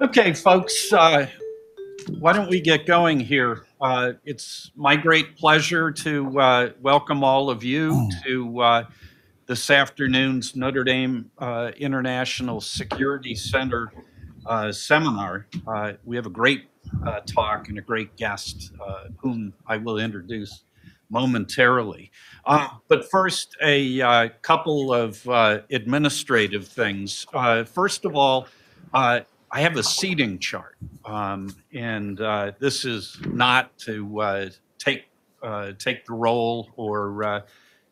Okay, folks, uh, why don't we get going here? Uh, it's my great pleasure to uh, welcome all of you to uh, this afternoon's Notre Dame uh, International Security Center uh, seminar. Uh, we have a great uh, talk and a great guest uh, whom I will introduce momentarily. Uh, but first, a uh, couple of uh, administrative things. Uh, first of all, uh, I have a seating chart, um, and uh, this is not to uh, take uh, take the role or uh,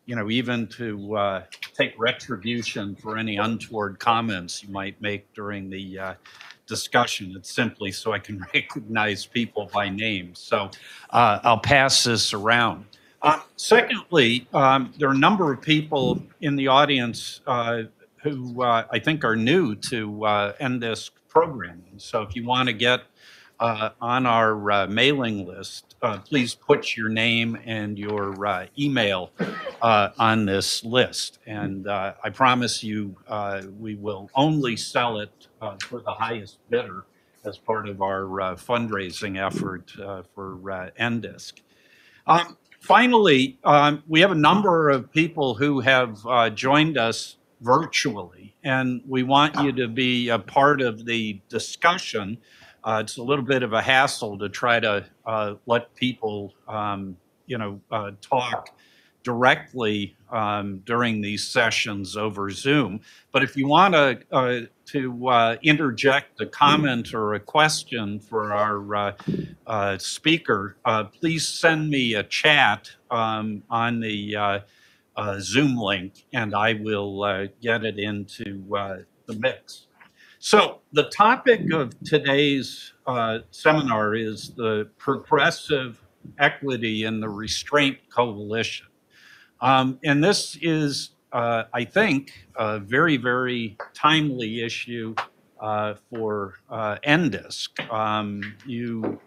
you know even to uh, take retribution for any untoward comments you might make during the uh, discussion. It's simply so I can recognize people by name. So I'll pass this around. Secondly, um, there are a number of people in the audience who I think are new to uh, NDISC programming. So if you want to get uh, on our uh, mailing list, uh, please put your name and your uh, email uh, on this list. And uh, I promise you, we will only sell it for the highest bidder as part of our fundraising effort for NDISC. Um, finally, um, we have a number of people who have joined us virtually, and we want you to be a part of the discussion. Uh, it's a little bit of a hassle to try to uh, let people, um, you know, uh, talk directly um, during these sessions over Zoom. But if you want to uh, to uh, interject a comment or a question for our uh, speaker, please send me a chat um, on the uh, Zoom link, and I will uh, get it into uh, the mix. So the topic of today's uh, seminar is the progressive equity in the restraint coalition. Um, and this is, uh, I think, a very, very timely issue for uh, NDISC. Um, you,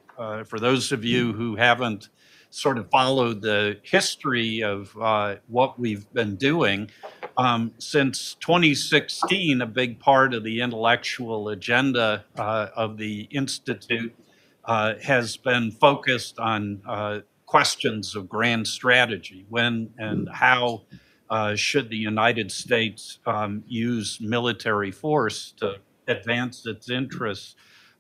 for those of you who haven't sort of followed the history of uh, what we've been doing, um, since 2016, a big part of the intellectual agenda uh, of the Institute uh, has been focused on uh, questions of grand strategy. When and how uh, should the United States um, use military force to advance its interests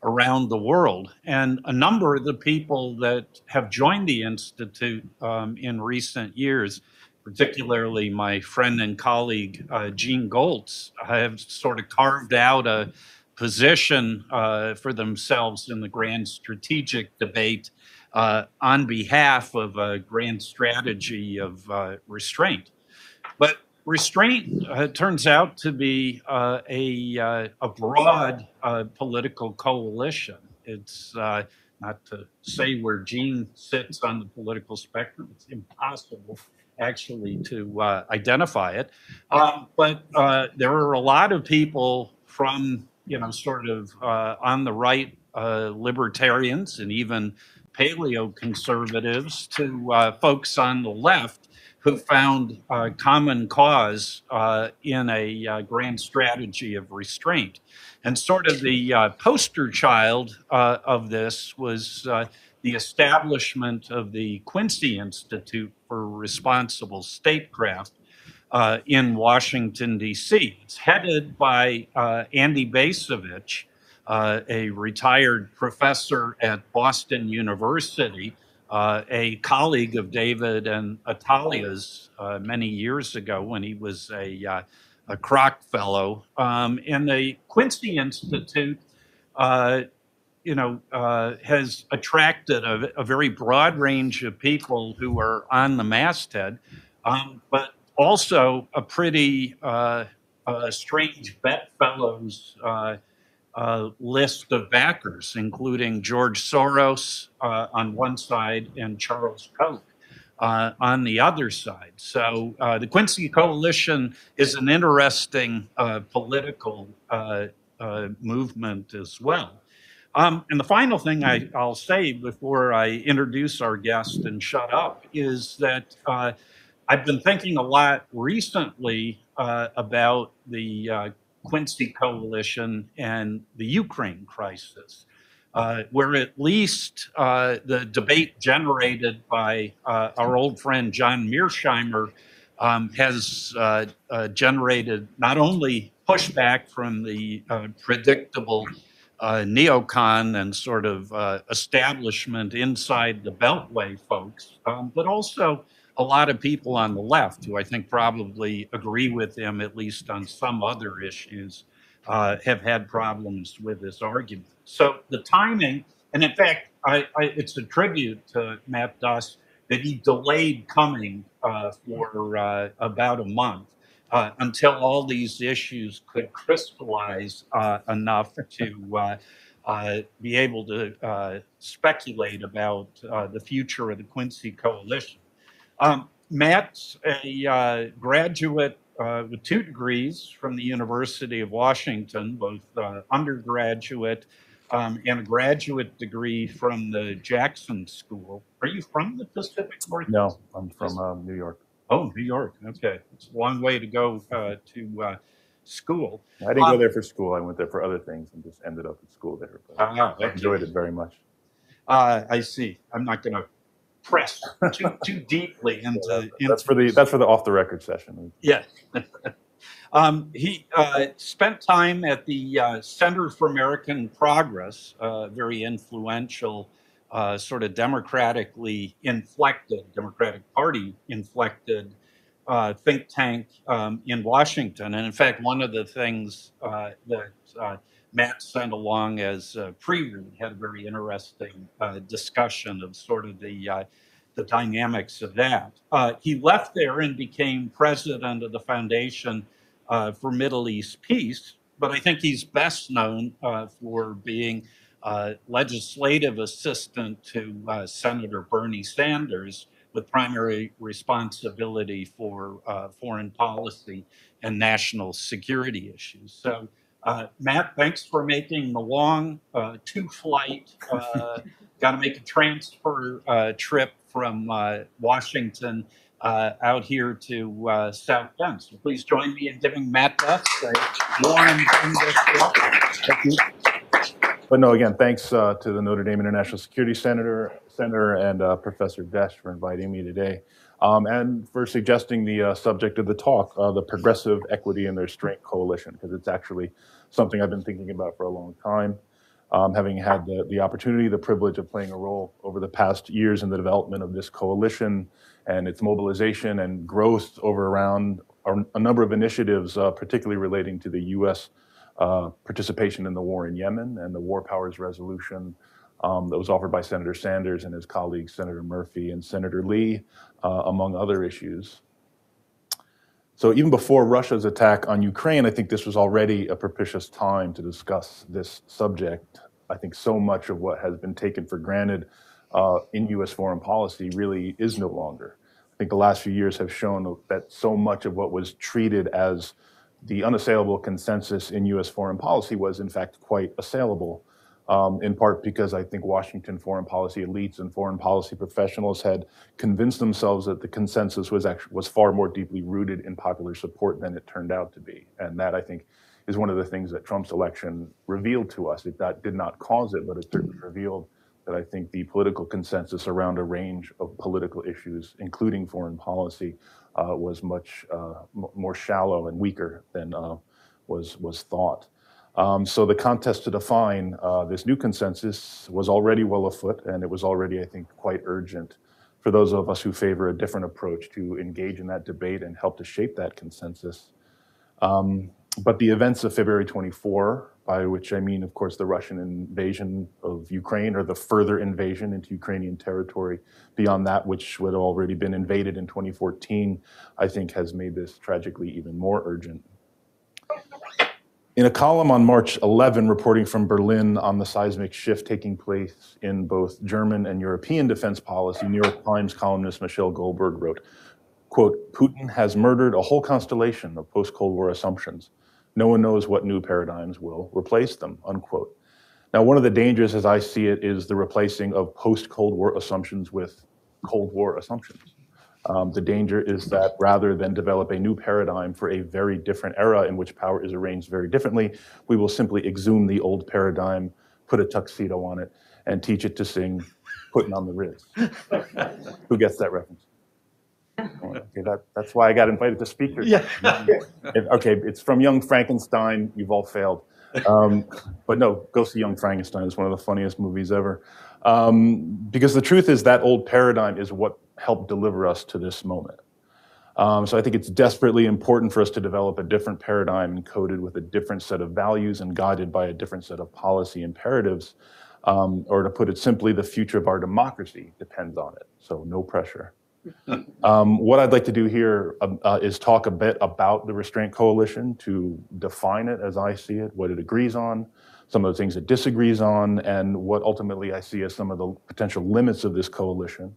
around the world? And a number of the people that have joined the Institute um, in recent years, particularly my friend and colleague uh, Gene Gholz, have sort of carved out a position uh, for themselves in the grand strategic debate uh, on behalf of a grand strategy of uh, restraint. But restraint uh, turns out to be uh, a, uh, a broad uh, political coalition. It's uh, not to say where Gene sits on the political spectrum, it's impossible actually to uh, identify it. Um, but there are a lot of people from, you know, sort of on the right libertarians and even paleo conservatives to folks on the left who found uh, common cause uh, in a uh, grand strategy of restraint. And sort of the uh, poster child uh, of this was uh, the establishment of the Quincy Institute for Responsible Statecraft uh, in Washington, D.C. It's headed by uh, Andy Bacevich, uh, a retired professor at Boston University, uh, a colleague of David and Atalia's uh, many years ago when he was a, uh, a Fellow. Um, and the Quincy Institute, uh, you know, uh, has attracted a, a very broad range of people who are on the masthead, um, but also a pretty uh, strange bedfellows uh, list of backers, including George Soros uh, on one side and Charles Koch uh, on the other side. So uh, the Quincy Coalition is an interesting uh, political uh, movement as well. Um, and the final thing I, I'll say before I introduce our guest and shut up is that I've been thinking a lot recently about the Quincy Coalition and the Ukraine crisis, uh, where at least uh, the debate generated by uh, our old friend John Mearsheimer um, has uh, uh, generated not only pushback from the predictable neocon and sort of establishment inside the Beltway folks, um, but also a lot of people on the left who I think probably agree with him, at least on some other issues, uh, have had problems with this argument. So the timing, and in fact, I, I, it's a tribute to Matt Duss that he delayed coming uh, for uh, about a month uh, until all these issues could crystallize uh, enough to uh, uh, be able to speculate about the future of the Quincy Coalition. Um, Matt's a uh, graduate uh, with two degrees from the University of Washington, both uh, undergraduate um, and a graduate degree from the Jackson School. Are you from the Pacific Northwest? No, I'm from um, New York. Oh, New York. Okay. It's a long way to go uh, to uh, school. I didn't go Um, there for school. I went there for other things and just ended up at school there. But Ah, I enjoyed it very much. Uh, I see. I'm not going to press too, too deeply into, That's for the that's for the off the record session. Yeah. um, he uh, spent time at the uh, Center for American Progress, uh, very influential, uh, sort of democratically inflected, Democratic Party inflected uh, think tank um, in Washington. And in fact, one of the things uh, that uh, Matt sent along as uh, pre-read had a very interesting uh, discussion of sort of the uh, the dynamics of that. Uh, he left there and became president of the Foundation uh, for Middle East Peace, but I think he's best known uh, for being legislative assistant to Senator Bernie Sanders with primary responsibility for foreign policy and national security issues. So, uh, Matt, thanks for making the long uh, two flight, uh, got to make a transfer uh, trip from uh, Washington uh, out here to uh, South Bend. So please join me in giving Matt Duss a warm Thank you. But no, again, thanks uh, to the Notre Dame International Security Center, Center and uh, Professor Desch for inviting me today, um, and for suggesting the uh, subject of the talk, uh, the Progressive Equity and the Restraint Coalition, because it's actually something I've been thinking about for a long time. Um, having had the, the opportunity, the privilege of playing a role over the past years in the development of this coalition and its mobilization and growth over around a, number of initiatives, uh, particularly relating to the U.S. Uh, participation in the war in Yemen and the War Powers Resolution um, that was offered by Senator Sanders and his colleagues, Senator Murphy and Senator Lee, uh, among other issues. So even before Russia's attack on Ukraine, I think this was already a propitious time to discuss this subject. I think so much of what has been taken for granted uh, in U.S. foreign policy really is no longer. I think the last few years have shown that so much of what was treated as the unassailable consensus in U.S. foreign policy was, in fact, quite assailable. Um, in part because I think Washington foreign policy elites and foreign policy professionals had convinced themselves that the consensus was actually was far more deeply rooted in popular support than it turned out to be, and that I think is one of the things that Trump's election revealed to us. It that did not cause it, but it certainly revealed that I think the political consensus around a range of political issues, including foreign policy, uh, was much uh, more shallow and weaker than uh, was was thought. Um, so the contest to define uh, this new consensus was already well afoot, and it was already, I think, quite urgent for those of us who favor a different approach to engage in that debate and help to shape that consensus. Um, but the events of February 24, by which I mean, of course, the Russian invasion of Ukraine or the further invasion into Ukrainian territory beyond that which would have already been invaded in 2014, I think has made this tragically even more urgent. In a column on March 11, reporting from Berlin on the seismic shift taking place in both German and European defense policy, New York Times columnist Michelle Goldberg wrote, quote, Putin has murdered a whole constellation of post-Cold War assumptions. No one knows what new paradigms will replace them, unquote. Now, one of the dangers as I see it is the replacing of post-Cold War assumptions with Cold War assumptions. Um, the danger is that rather than develop a new paradigm for a very different era in which power is arranged very differently, we will simply exhume the old paradigm, put a tuxedo on it, and teach it to sing Putting on the Ritz. Who gets that reference? Okay, that, that's why I got invited to speak here. Yeah. Okay, it's from Young Frankenstein. You've all failed. Um, but no, go see Young Frankenstein. It's one of the funniest movies ever. Um, because the truth is that old paradigm is what helped deliver us to this moment. Um, so I think it's desperately important for us to develop a different paradigm encoded with a different set of values and guided by a different set of policy imperatives. Um, or to put it simply, the future of our democracy depends on it. So no pressure. Um, what I'd like to do here um, uh, is talk a bit about the Restraint Coalition to define it as I see it, what it agrees on, some of the things it disagrees on, and what ultimately I see as some of the potential limits of this coalition,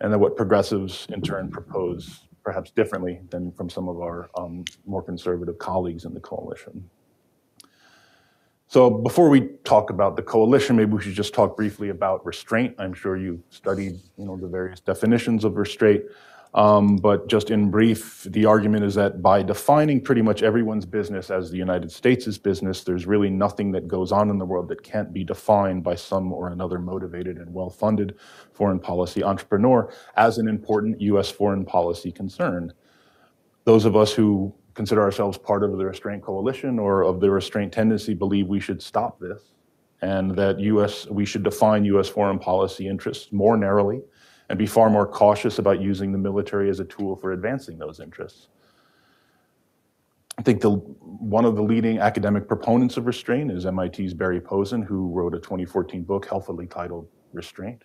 and then what progressives in turn propose, perhaps differently than from some of our um, more conservative colleagues in the coalition. So before we talk about the coalition, maybe we should just talk briefly about restraint. I'm sure you studied, you know, the various definitions of restraint. Um, but just in brief, the argument is that by defining pretty much everyone's business as the United States' business, there's really nothing that goes on in the world that can't be defined by some or another motivated and well-funded foreign policy entrepreneur as an important U.S. foreign policy concern. Those of us who consider ourselves part of the restraint coalition or of the restraint tendency believe we should stop this and that US we should define US foreign policy interests more narrowly and be far more cautious about using the military as a tool for advancing those interests. I think the one of the leading academic proponents of restraint is MIT's Barry Posen, who wrote a 2014 book helpfully titled Restraint.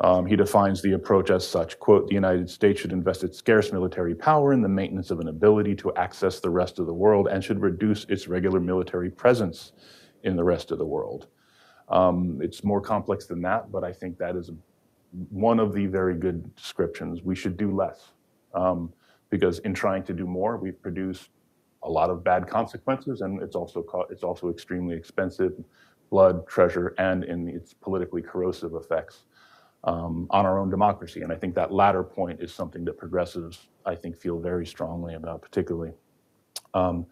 Um, he defines the approach as such, quote, the United States should invest its scarce military power in the maintenance of an ability to access the rest of the world and should reduce its regular military presence in the rest of the world. Um, it's more complex than that, but I think that is one of the very good descriptions. We should do less um, because in trying to do more, we've produced a lot of bad consequences, and it's also it's also extremely expensive, blood, treasure, and in its politically corrosive effects um, on our own democracy. And I think that latter point is something that progressives, I think, feel very strongly about, particularly. Um,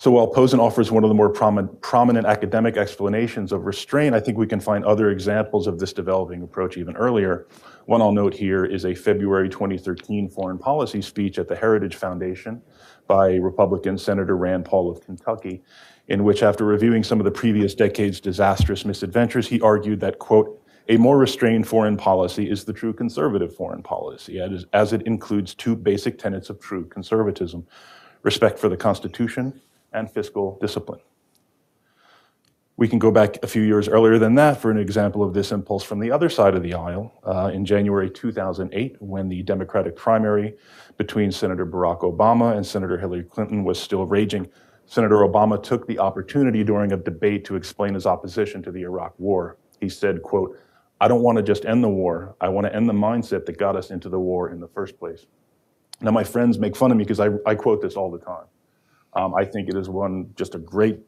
so while Posen offers one of the more prominent, academic explanations of restraint, I think we can find other examples of this developing approach even earlier. One I'll note here is a February 2013 foreign policy speech at the Heritage Foundation by Republican Senator Rand Paul of Kentucky, in which after reviewing some of the previous decade's disastrous misadventures, he argued that, quote, a more restrained foreign policy is the true conservative foreign policy, as it includes two basic tenets of true conservatism respect for the Constitution and fiscal discipline. We can go back a few years earlier than that for an example of this impulse from the other side of the aisle. Uh, in January 2008, when the Democratic primary between Senator Barack Obama and Senator Hillary Clinton was still raging, Senator Obama took the opportunity during a debate to explain his opposition to the Iraq War. He said, quote, I don't want to just end the war. I want to end the mindset that got us into the war in the first place. Now, my friends make fun of me because I, I quote this all the time. Um, I think it is one just a great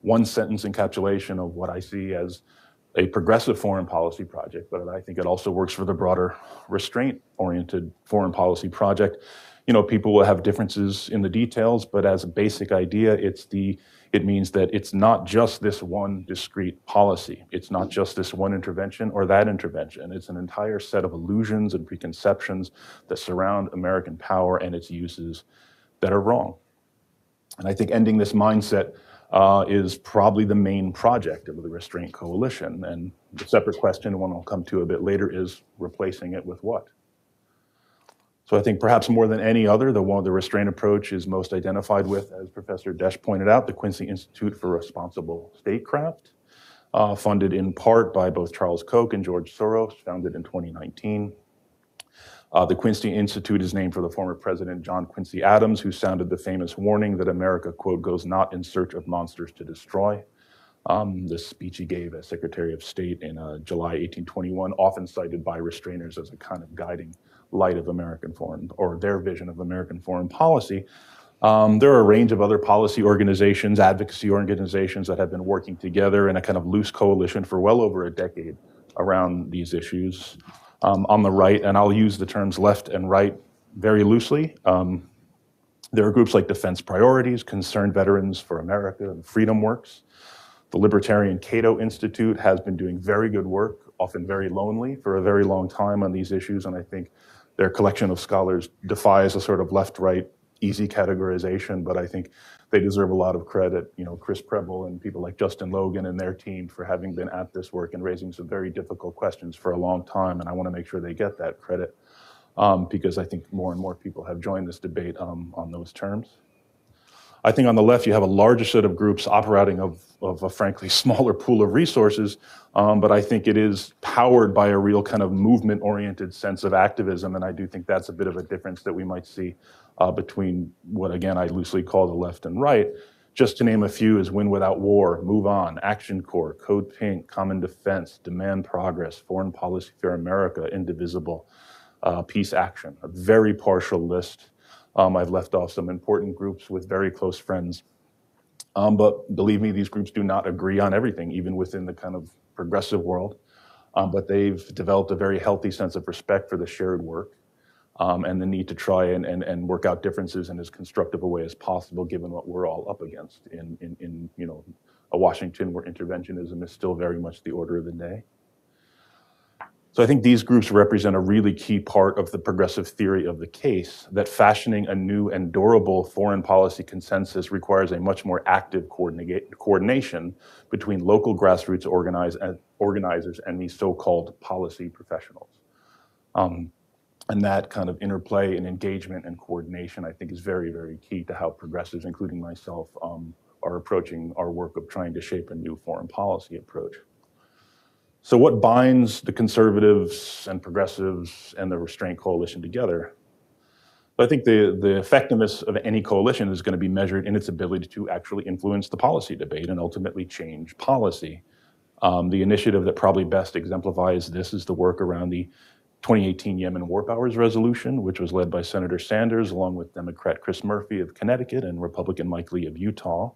one sentence encapsulation of what I see as a progressive foreign policy project, but I think it also works for the broader restraint oriented foreign policy project. You know, people will have differences in the details, but as a basic idea, it's the it means that it's not just this one discrete policy. It's not just this one intervention or that intervention. It's an entire set of illusions and preconceptions that surround American power and its uses that are wrong. And I think ending this mindset uh, is probably the main project of the Restraint Coalition. And the separate question, one I'll come to a bit later, is replacing it with what? So I think perhaps more than any other, the one the restraint approach is most identified with, as Professor Desch pointed out, the Quincy Institute for Responsible Statecraft, uh, funded in part by both Charles Koch and George Soros, founded in 2019. Uh, the Quincy Institute is named for the former president John Quincy Adams, who sounded the famous warning that America, quote, goes not in search of monsters to destroy. Um, the speech he gave as Secretary of State in uh, July 1821, often cited by restrainers as a kind of guiding light of American foreign, or their vision of American foreign policy. Um, there are a range of other policy organizations, advocacy organizations that have been working together in a kind of loose coalition for well over a decade around these issues. Um, on the right, and I'll use the terms left and right very loosely. Um, there are groups like Defense Priorities, Concerned Veterans for America, and Freedom Works. The Libertarian Cato Institute has been doing very good work, often very lonely, for a very long time on these issues, and I think their collection of scholars defies a sort of left-right easy categorization, but I think they deserve a lot of credit. You know, Chris Preble and people like Justin Logan and their team for having been at this work and raising some very difficult questions for a long time, and I want to make sure they get that credit um, because I think more and more people have joined this debate um, on those terms. I think on the left, you have a larger set of groups operating of, of a frankly smaller pool of resources, um, but I think it is powered by a real kind of movement oriented sense of activism. And I do think that's a bit of a difference that we might see uh, between what, again, I loosely call the left and right. Just to name a few is Win Without War, Move On, Action Corps, Code Pink, Common Defense, Demand Progress, Foreign Policy for America, Indivisible, uh, Peace Action, a very partial list. Um, I've left off some important groups with very close friends. Um, but believe me, these groups do not agree on everything, even within the kind of progressive world. Um, but they've developed a very healthy sense of respect for the shared work um, and the need to try and, and, and work out differences in as constructive a way as possible, given what we're all up against in, in, in you know, a Washington where interventionism is still very much the order of the day. So I think these groups represent a really key part of the progressive theory of the case that fashioning a new and durable foreign policy consensus requires a much more active coordination between local grassroots organize, organizers and these so-called policy professionals. Um, and that kind of interplay and engagement and coordination, I think, is very, very key to how progressives, including myself, um, are approaching our work of trying to shape a new foreign policy approach. So what binds the conservatives and progressives and the restraint coalition together? I think the, the effectiveness of any coalition is going to be measured in its ability to actually influence the policy debate and ultimately change policy. Um, the initiative that probably best exemplifies this is the work around the 2018 Yemen War Powers Resolution, which was led by Senator Sanders along with Democrat Chris Murphy of Connecticut and Republican Mike Lee of Utah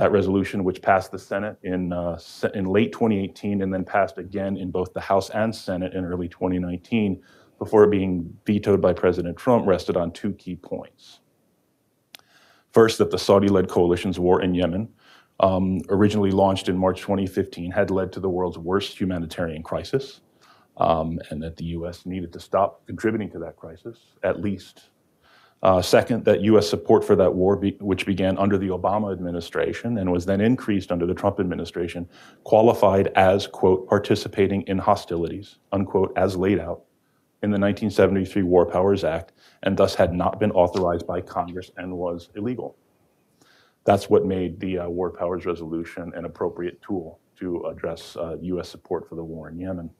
that resolution, which passed the Senate in, uh, in late 2018 and then passed again in both the House and Senate in early 2019 before being vetoed by President Trump, rested on two key points. First, that the Saudi-led coalition's war in Yemen, um, originally launched in March 2015, had led to the world's worst humanitarian crisis, um, and that the U.S. needed to stop contributing to that crisis, at least uh, second, that U.S. support for that war, be, which began under the Obama administration and was then increased under the Trump administration, qualified as, quote, participating in hostilities, unquote, as laid out in the 1973 War Powers Act, and thus had not been authorized by Congress and was illegal. That's what made the uh, War Powers Resolution an appropriate tool to address uh, U.S. support for the war in Yemen.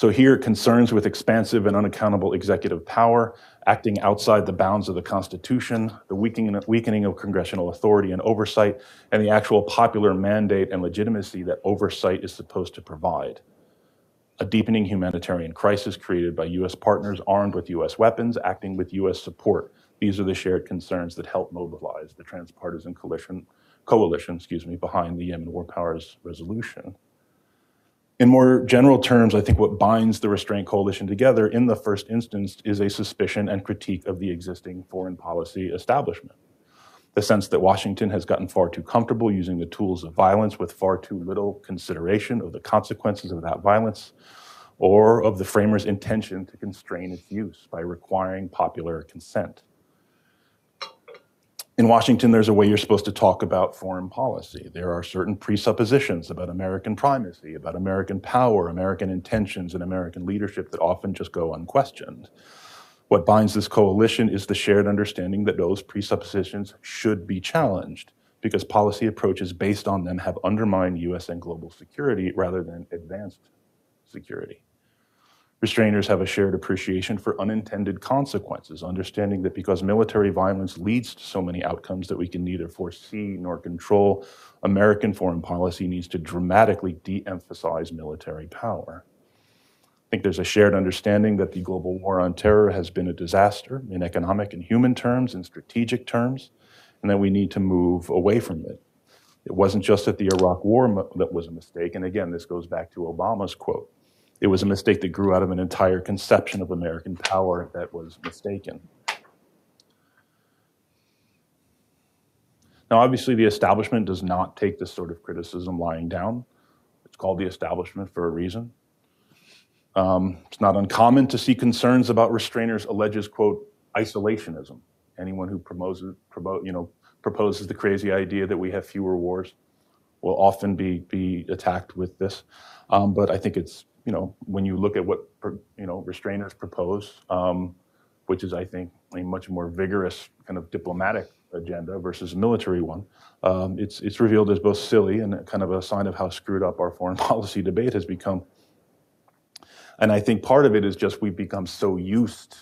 So here, concerns with expansive and unaccountable executive power, acting outside the bounds of the Constitution, the weakening, of congressional authority and oversight, and the actual popular mandate and legitimacy that oversight is supposed to provide. A deepening humanitarian crisis created by U.S. partners armed with U.S. weapons, acting with U.S. support. These are the shared concerns that help mobilize the transpartisan coalition, coalition excuse me, behind the Yemen War Powers Resolution. In more general terms, I think what binds the restraint coalition together in the first instance is a suspicion and critique of the existing foreign policy establishment. The sense that Washington has gotten far too comfortable using the tools of violence with far too little consideration of the consequences of that violence or of the framers' intention to constrain its use by requiring popular consent in Washington, there's a way you're supposed to talk about foreign policy. There are certain presuppositions about American primacy, about American power, American intentions, and American leadership that often just go unquestioned. What binds this coalition is the shared understanding that those presuppositions should be challenged because policy approaches based on them have undermined US and global security rather than advanced security. Restrainers have a shared appreciation for unintended consequences, understanding that because military violence leads to so many outcomes that we can neither foresee nor control, American foreign policy needs to dramatically de-emphasize military power. I think there's a shared understanding that the global war on terror has been a disaster in economic and human terms, in strategic terms, and that we need to move away from it. It wasn't just that the Iraq war that was a mistake, and again, this goes back to Obama's quote It was a mistake that grew out of an entire conception of American power that was mistaken. Now, obviously, the establishment does not take this sort of criticism lying down. It's called the establishment for a reason. Um, it's not uncommon to see concerns about restrainers alleges, quote, isolationism. Anyone who promotes, promote, you know, proposes the crazy idea that we have fewer wars will often be, be attacked with this. Um, but I think it's, you know, when you look at what, you know, restrainers propose, um, which is, I think, a much more vigorous kind of diplomatic agenda versus a military one, um, it's, it's revealed as both silly and kind of a sign of how screwed up our foreign policy debate has become. And I think part of it is just we've become so used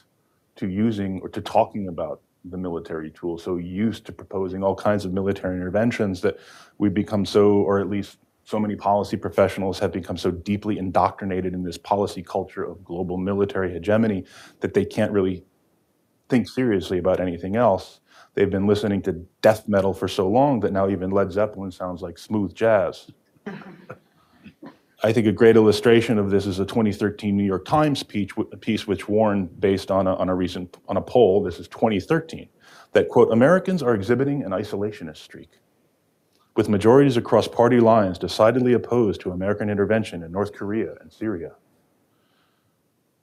to using or to talking about the military tool, so used to proposing all kinds of military interventions that we've become so, or at least so many policy professionals have become so deeply indoctrinated in this policy culture of global military hegemony that they can't really think seriously about anything else. They've been listening to death metal for so long that now even Led Zeppelin sounds like smooth jazz. I think a great illustration of this is a 2013 New York Times piece, piece which warned, based on a, on a recent on a poll, this is 2013, that quote Americans are exhibiting an isolationist streak, with majorities across party lines decidedly opposed to American intervention in North Korea and Syria.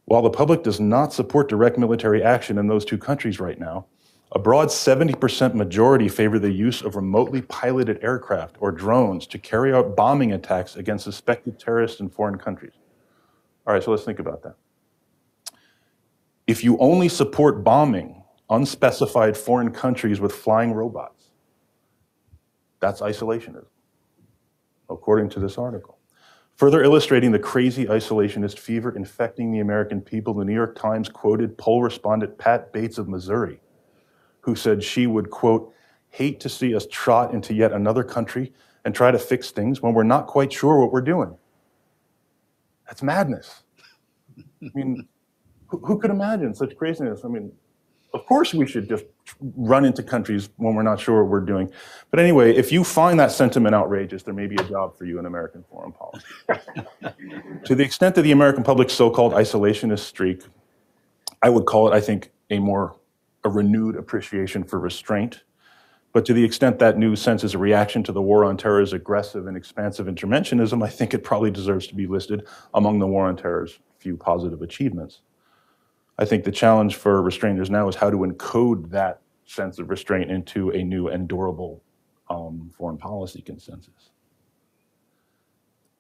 While the public does not support direct military action in those two countries right now, a broad 70% majority favor the use of remotely piloted aircraft or drones to carry out bombing attacks against suspected terrorists in foreign countries. All right, so let's think about that. If you only support bombing unspecified foreign countries with flying robots, that's isolationism, according to this article. Further illustrating the crazy isolationist fever infecting the American people, the New York Times quoted poll respondent Pat Bates of Missouri who said she would, quote, hate to see us trot into yet another country and try to fix things when we're not quite sure what we're doing. That's madness. I mean, who, who could imagine such craziness? I mean, of course we should just run into countries when we're not sure what we're doing. But anyway, if you find that sentiment outrageous, there may be a job for you in American foreign policy. to the extent that the American public's so-called isolationist streak, I would call it, I think, a more a renewed appreciation for restraint. But to the extent that new sense is a reaction to the war on terror's aggressive and expansive interventionism, I think it probably deserves to be listed among the war on terror's few positive achievements. I think the challenge for restrainers now is how to encode that sense of restraint into a new and durable um, foreign policy consensus.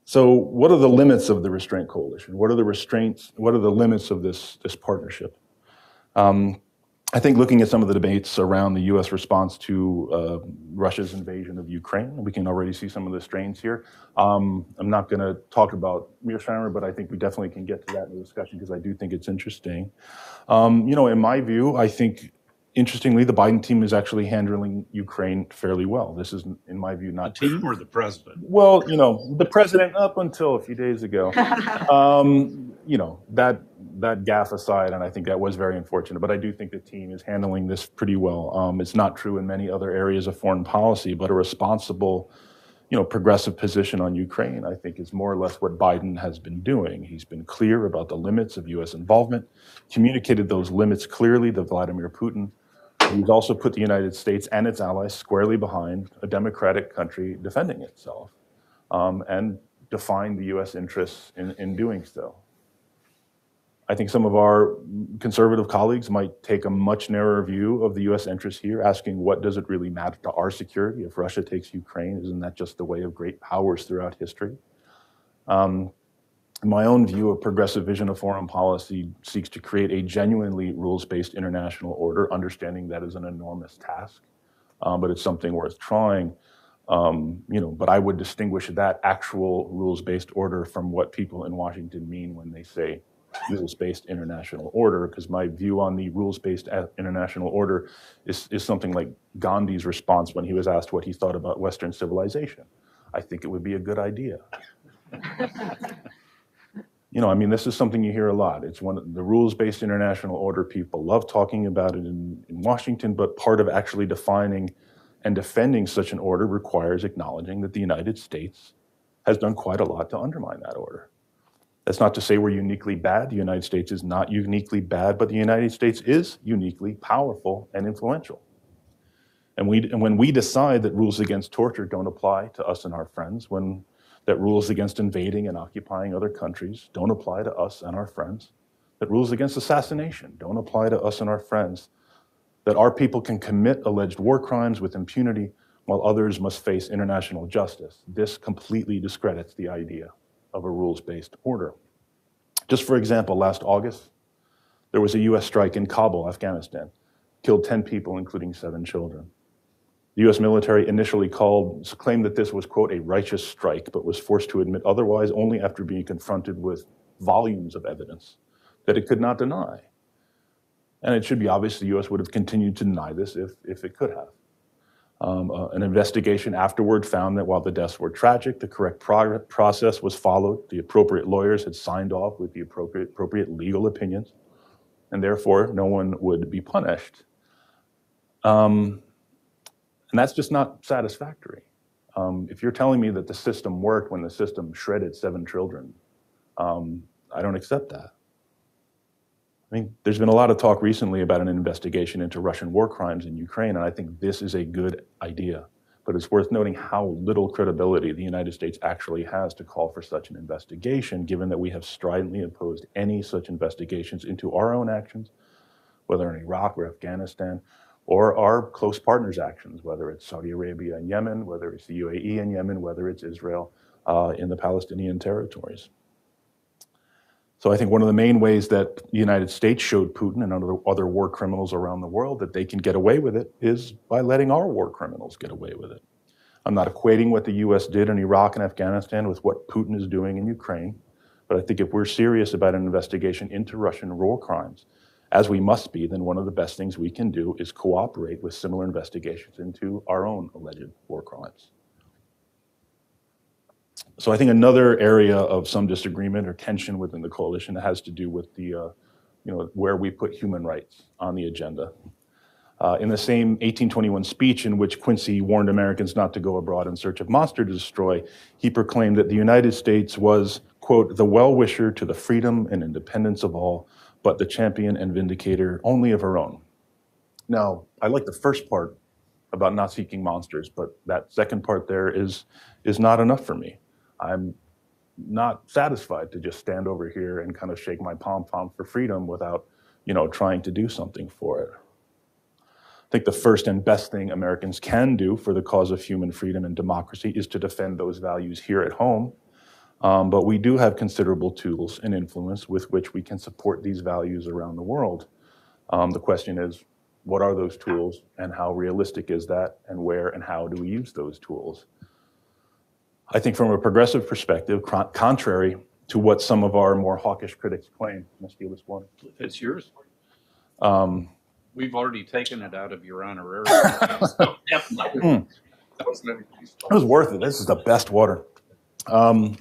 So what are the limits of the restraint coalition? What are the restraints, what are the limits of this, this partnership? Um, I think looking at some of the debates around the U.S. response to uh, Russia's invasion of Ukraine, we can already see some of the strains here. Um, I'm not going to talk about Mearsheimer, but I think we definitely can get to that in the discussion because I do think it's interesting. Um, you know, in my view, I think interestingly, the Biden team is actually handling Ukraine fairly well. This is, in my view, not the team or the president. Well, you know, the president up until a few days ago. Um, you know that that gaffe aside, and I think that was very unfortunate. But I do think the team is handling this pretty well. Um, it's not true in many other areas of foreign policy, but a responsible, you know, progressive position on Ukraine, I think, is more or less what Biden has been doing. He's been clear about the limits of U.S. involvement, communicated those limits clearly to Vladimir Putin. He's also put the United States and its allies squarely behind a democratic country defending itself, um, and defined the U.S. interests in, in doing so. I think some of our conservative colleagues might take a much narrower view of the U.S. interest here, asking what does it really matter to our security if Russia takes Ukraine? Isn't that just the way of great powers throughout history? Um, my own view of progressive vision of foreign policy seeks to create a genuinely rules-based international order, understanding that is an enormous task, um, but it's something worth trying. Um, you know, but I would distinguish that actual rules-based order from what people in Washington mean when they say rules-based international order because my view on the rules-based uh, international order is, is something like Gandhi's response when he was asked what he thought about Western civilization. I think it would be a good idea. you know, I mean, this is something you hear a lot. It's one of the rules-based international order. People love talking about it in, in Washington, but part of actually defining and defending such an order requires acknowledging that the United States has done quite a lot to undermine that order. That's not to say we're uniquely bad. The United States is not uniquely bad, but the United States is uniquely powerful and influential. And, we, and when we decide that rules against torture don't apply to us and our friends, when that rules against invading and occupying other countries don't apply to us and our friends, that rules against assassination don't apply to us and our friends, that our people can commit alleged war crimes with impunity while others must face international justice. This completely discredits the idea of a rules-based order. Just for example, last August, there was a US strike in Kabul, Afghanistan, killed 10 people, including seven children. The US military initially called, claimed that this was, quote, a righteous strike, but was forced to admit otherwise only after being confronted with volumes of evidence that it could not deny. And it should be obvious the US would have continued to deny this if, if it could have. Um, uh, an investigation afterward found that while the deaths were tragic, the correct prog- process was followed. The appropriate lawyers had signed off with the appropriate, appropriate legal opinions, and therefore no one would be punished. Um, and that's just not satisfactory. Um, if you're telling me that the system worked when the system shredded seven children, um, I don't accept that. I mean, there's been a lot of talk recently about an investigation into Russian war crimes in Ukraine, and I think this is a good idea. But it's worth noting how little credibility the United States actually has to call for such an investigation, given that we have stridently opposed any such investigations into our own actions, whether in Iraq or Afghanistan, or our close partners' actions, whether it's Saudi Arabia and Yemen, whether it's the UAE and Yemen, whether it's Israel uh, in the Palestinian territories. So I think one of the main ways that the United States showed Putin and other, other war criminals around the world that they can get away with it is by letting our war criminals get away with it. I'm not equating what the US did in Iraq and Afghanistan with what Putin is doing in Ukraine, but I think if we're serious about an investigation into Russian war crimes, as we must be, then one of the best things we can do is cooperate with similar investigations into our own alleged war crimes. So I think another area of some disagreement or tension within the coalition has to do with the, uh, you know, where we put human rights on the agenda. Uh, in the same 1821 speech in which Quincy warned Americans not to go abroad in search of monster to destroy, he proclaimed that the United States was, quote, the well-wisher to the freedom and independence of all, but the champion and vindicator only of her own. Now, I like the first part about not seeking monsters, but that second part there is, is not enough for me. I'm not satisfied to just stand over here and kind of shake my pom pom for freedom without, you know, trying to do something for it. I think the first and best thing Americans can do for the cause of human freedom and democracy is to defend those values here at home. Um, but we do have considerable tools and influence with which we can support these values around the world. Um, the question is, what are those tools and how realistic is that and where and how do we use those tools? I think from a progressive perspective, contrary to what some of our more hawkish critics claim, can I steal this one? It's yours. Um, We've already taken it out of your honorarium. So definitely. Mm. it was worth it. This is the best water. Um,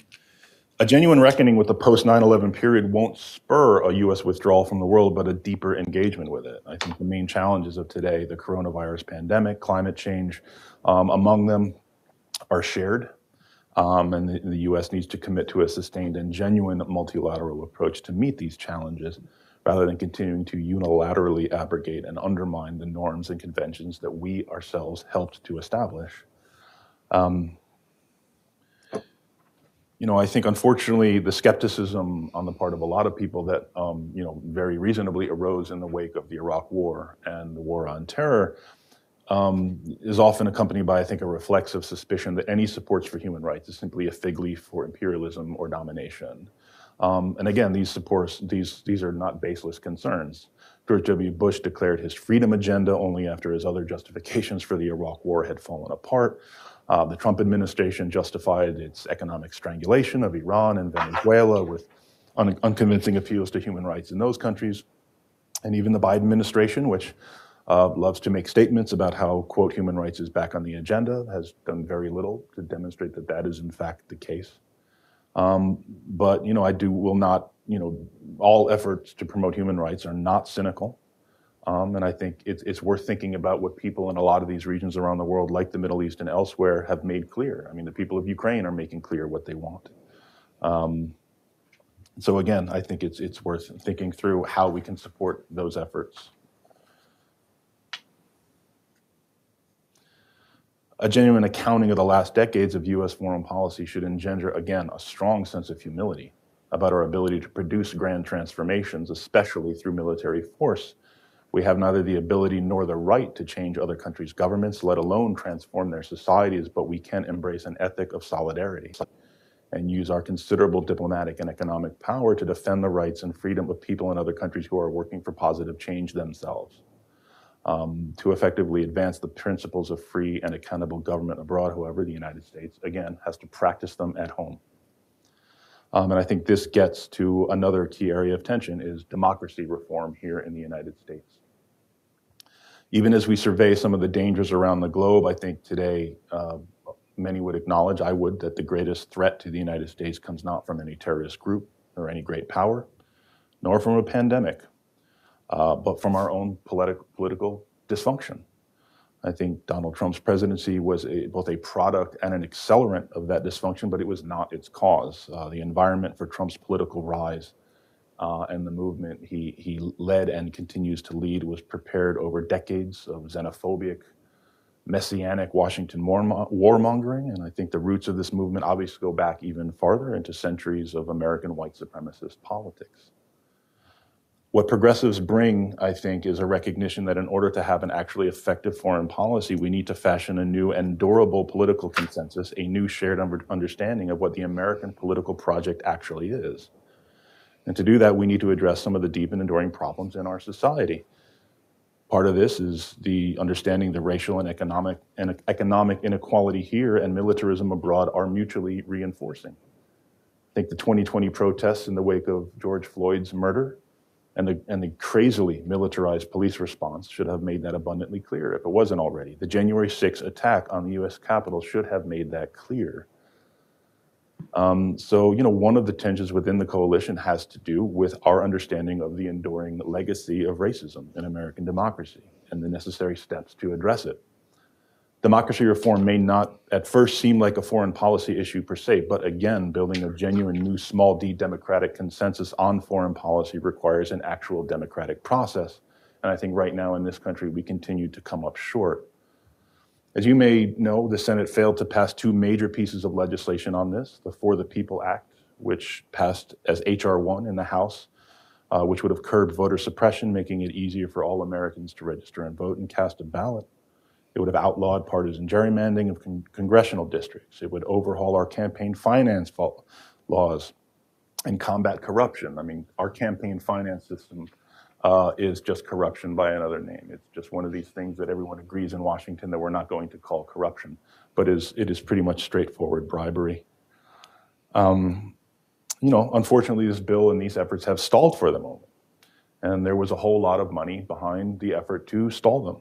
a genuine reckoning with the post 9 11 period won't spur a U.S. withdrawal from the world, but a deeper engagement with it. I think the main challenges of today, the coronavirus pandemic, climate change, um, among them are shared. Um, and the, the, U.S. needs to commit to a sustained and genuine multilateral approach to meet these challenges, rather than continuing to unilaterally abrogate and undermine the norms and conventions that we ourselves helped to establish. Um, you know, I think unfortunately the skepticism on the part of a lot of people that, um, you know, very reasonably arose in the wake of the Iraq War and the war on terror um, is often accompanied by, I think, a reflexive suspicion that any supports for human rights is simply a fig leaf for imperialism or domination. Um, and again, these supports, these, these are not baseless concerns. George W. Bush declared his freedom agenda only after his other justifications for the Iraq War had fallen apart. Uh, the Trump administration justified its economic strangulation of Iran and Venezuela with un unconvincing appeals to human rights in those countries. And even the Biden administration, which uh, loves to make statements about how, quote, human rights is back on the agenda, has done very little to demonstrate that that is in fact the case. Um, but, you know, I do, will not, you know, all efforts to promote human rights are not cynical. Um, and I think it's, it's worth thinking about what people in a lot of these regions around the world, like the Middle East and elsewhere, have made clear. I mean, the people of Ukraine are making clear what they want. Um, So again, I think it's, it's worth thinking through how we can support those efforts. A genuine accounting of the last decades of US foreign policy should engender, again, a strong sense of humility about our ability to produce grand transformations, especially through military force. We have neither the ability nor the right to change other countries' governments, let alone transform their societies, but we can embrace an ethic of solidarity and use our considerable diplomatic and economic power to defend the rights and freedom of people in other countries who are working for positive change themselves um, to effectively advance the principles of free and accountable government abroad. However, the United States, again, has to practice them at home. Um, and I think this gets to another key area of tension is democracy reform here in the United States. Even as we survey some of the dangers around the globe, I think today uh, many would acknowledge, I would, that the greatest threat to the United States comes not from any terrorist group or any great power, nor from a pandemic, uh, but from our own politi- political dysfunction. I think Donald Trump's presidency was a, both a product and an accelerant of that dysfunction, but it was not its cause. Uh, the environment for Trump's political rise uh, and the movement he, he led and continues to lead was prepared over decades of xenophobic, messianic Washington warmongering. And I think the roots of this movement obviously go back even farther into centuries of American white supremacist politics. What progressives bring, I think, is a recognition that in order to have an actually effective foreign policy, we need to fashion a new and durable political consensus, a new shared understanding of what the American political project actually is. And to do that, we need to address some of the deep and enduring problems in our society. Part of this is the understanding the racial and economic and economic inequality here and militarism abroad are mutually reinforcing. I think the 2020 protests in the wake of George Floyd's murder and the, and the crazily militarized police response should have made that abundantly clear if it wasn't already. The January 6th attack on the US Capitol should have made that clear. Um, so, you know, one of the tensions within the coalition has to do with our understanding of the enduring legacy of racism in American democracy and the necessary steps to address it. Democracy reform may not at first seem like a foreign policy issue per se, but again, building a genuine new small d democratic consensus on foreign policy requires an actual democratic process. And I think right now in this country, we continue to come up short. As you may know, the Senate failed to pass two major pieces of legislation on this the For the People Act, which passed as H.R. 1 in the House, uh, which would have curbed voter suppression, making it easier for all Americans to register and vote and cast a ballot. It would have outlawed partisan gerrymandering of con- congressional districts. It would overhaul our campaign finance laws and combat corruption. I mean, our campaign finance system uh, is just corruption by another name. It's just one of these things that everyone agrees in Washington that we're not going to call corruption, but is, it is pretty much straightforward bribery. Um, you know, unfortunately, this bill and these efforts have stalled for the moment. And there was a whole lot of money behind the effort to stall them.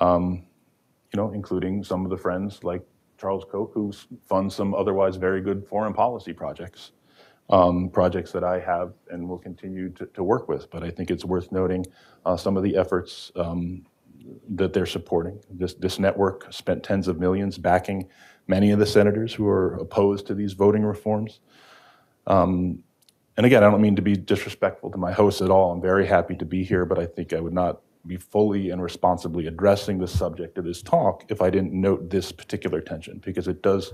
Um, you know, including some of the friends like Charles Koch, who funds some otherwise very good foreign policy projects, um, projects that I have and will continue to, to, work with. But I think it's worth noting uh, some of the efforts um, that they're supporting. This, this network spent tens of millions backing many of the senators who are opposed to these voting reforms. Um, and again, I don't mean to be disrespectful to my hosts at all. I'm very happy to be here, but I think I would not be fully and responsibly addressing the subject of this talk if I didn't note this particular tension, because it does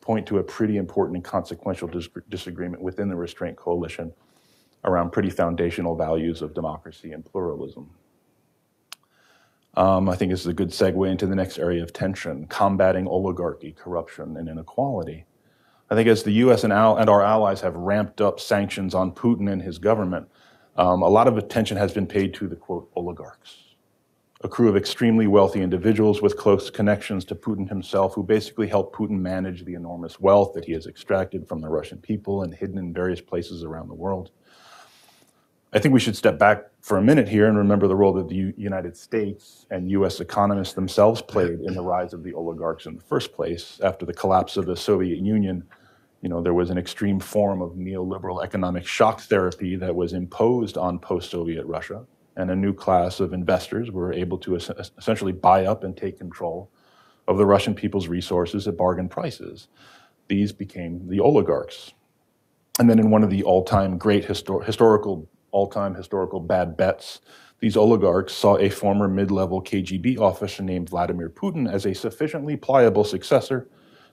point to a pretty important and consequential dis- disagreement within the Restraint Coalition around pretty foundational values of democracy and pluralism. Um, I think this is a good segue into the next area of tension combating oligarchy, corruption, and inequality. I think as the US and, al- and our allies have ramped up sanctions on Putin and his government, um, a lot of attention has been paid to the quote oligarchs, a crew of extremely wealthy individuals with close connections to Putin himself, who basically helped Putin manage the enormous wealth that he has extracted from the Russian people and hidden in various places around the world. I think we should step back for a minute here and remember the role that the U- United States and US economists themselves played in the rise of the oligarchs in the first place after the collapse of the Soviet Union you know, there was an extreme form of neoliberal economic shock therapy that was imposed on post-Soviet Russia, and a new class of investors were able to es- essentially buy up and take control of the Russian people's resources at bargain prices. These became the oligarchs. And then in one of the all-time great histor- historical, all-time historical bad bets, these oligarchs saw a former mid-level KGB officer named Vladimir Putin as a sufficiently pliable successor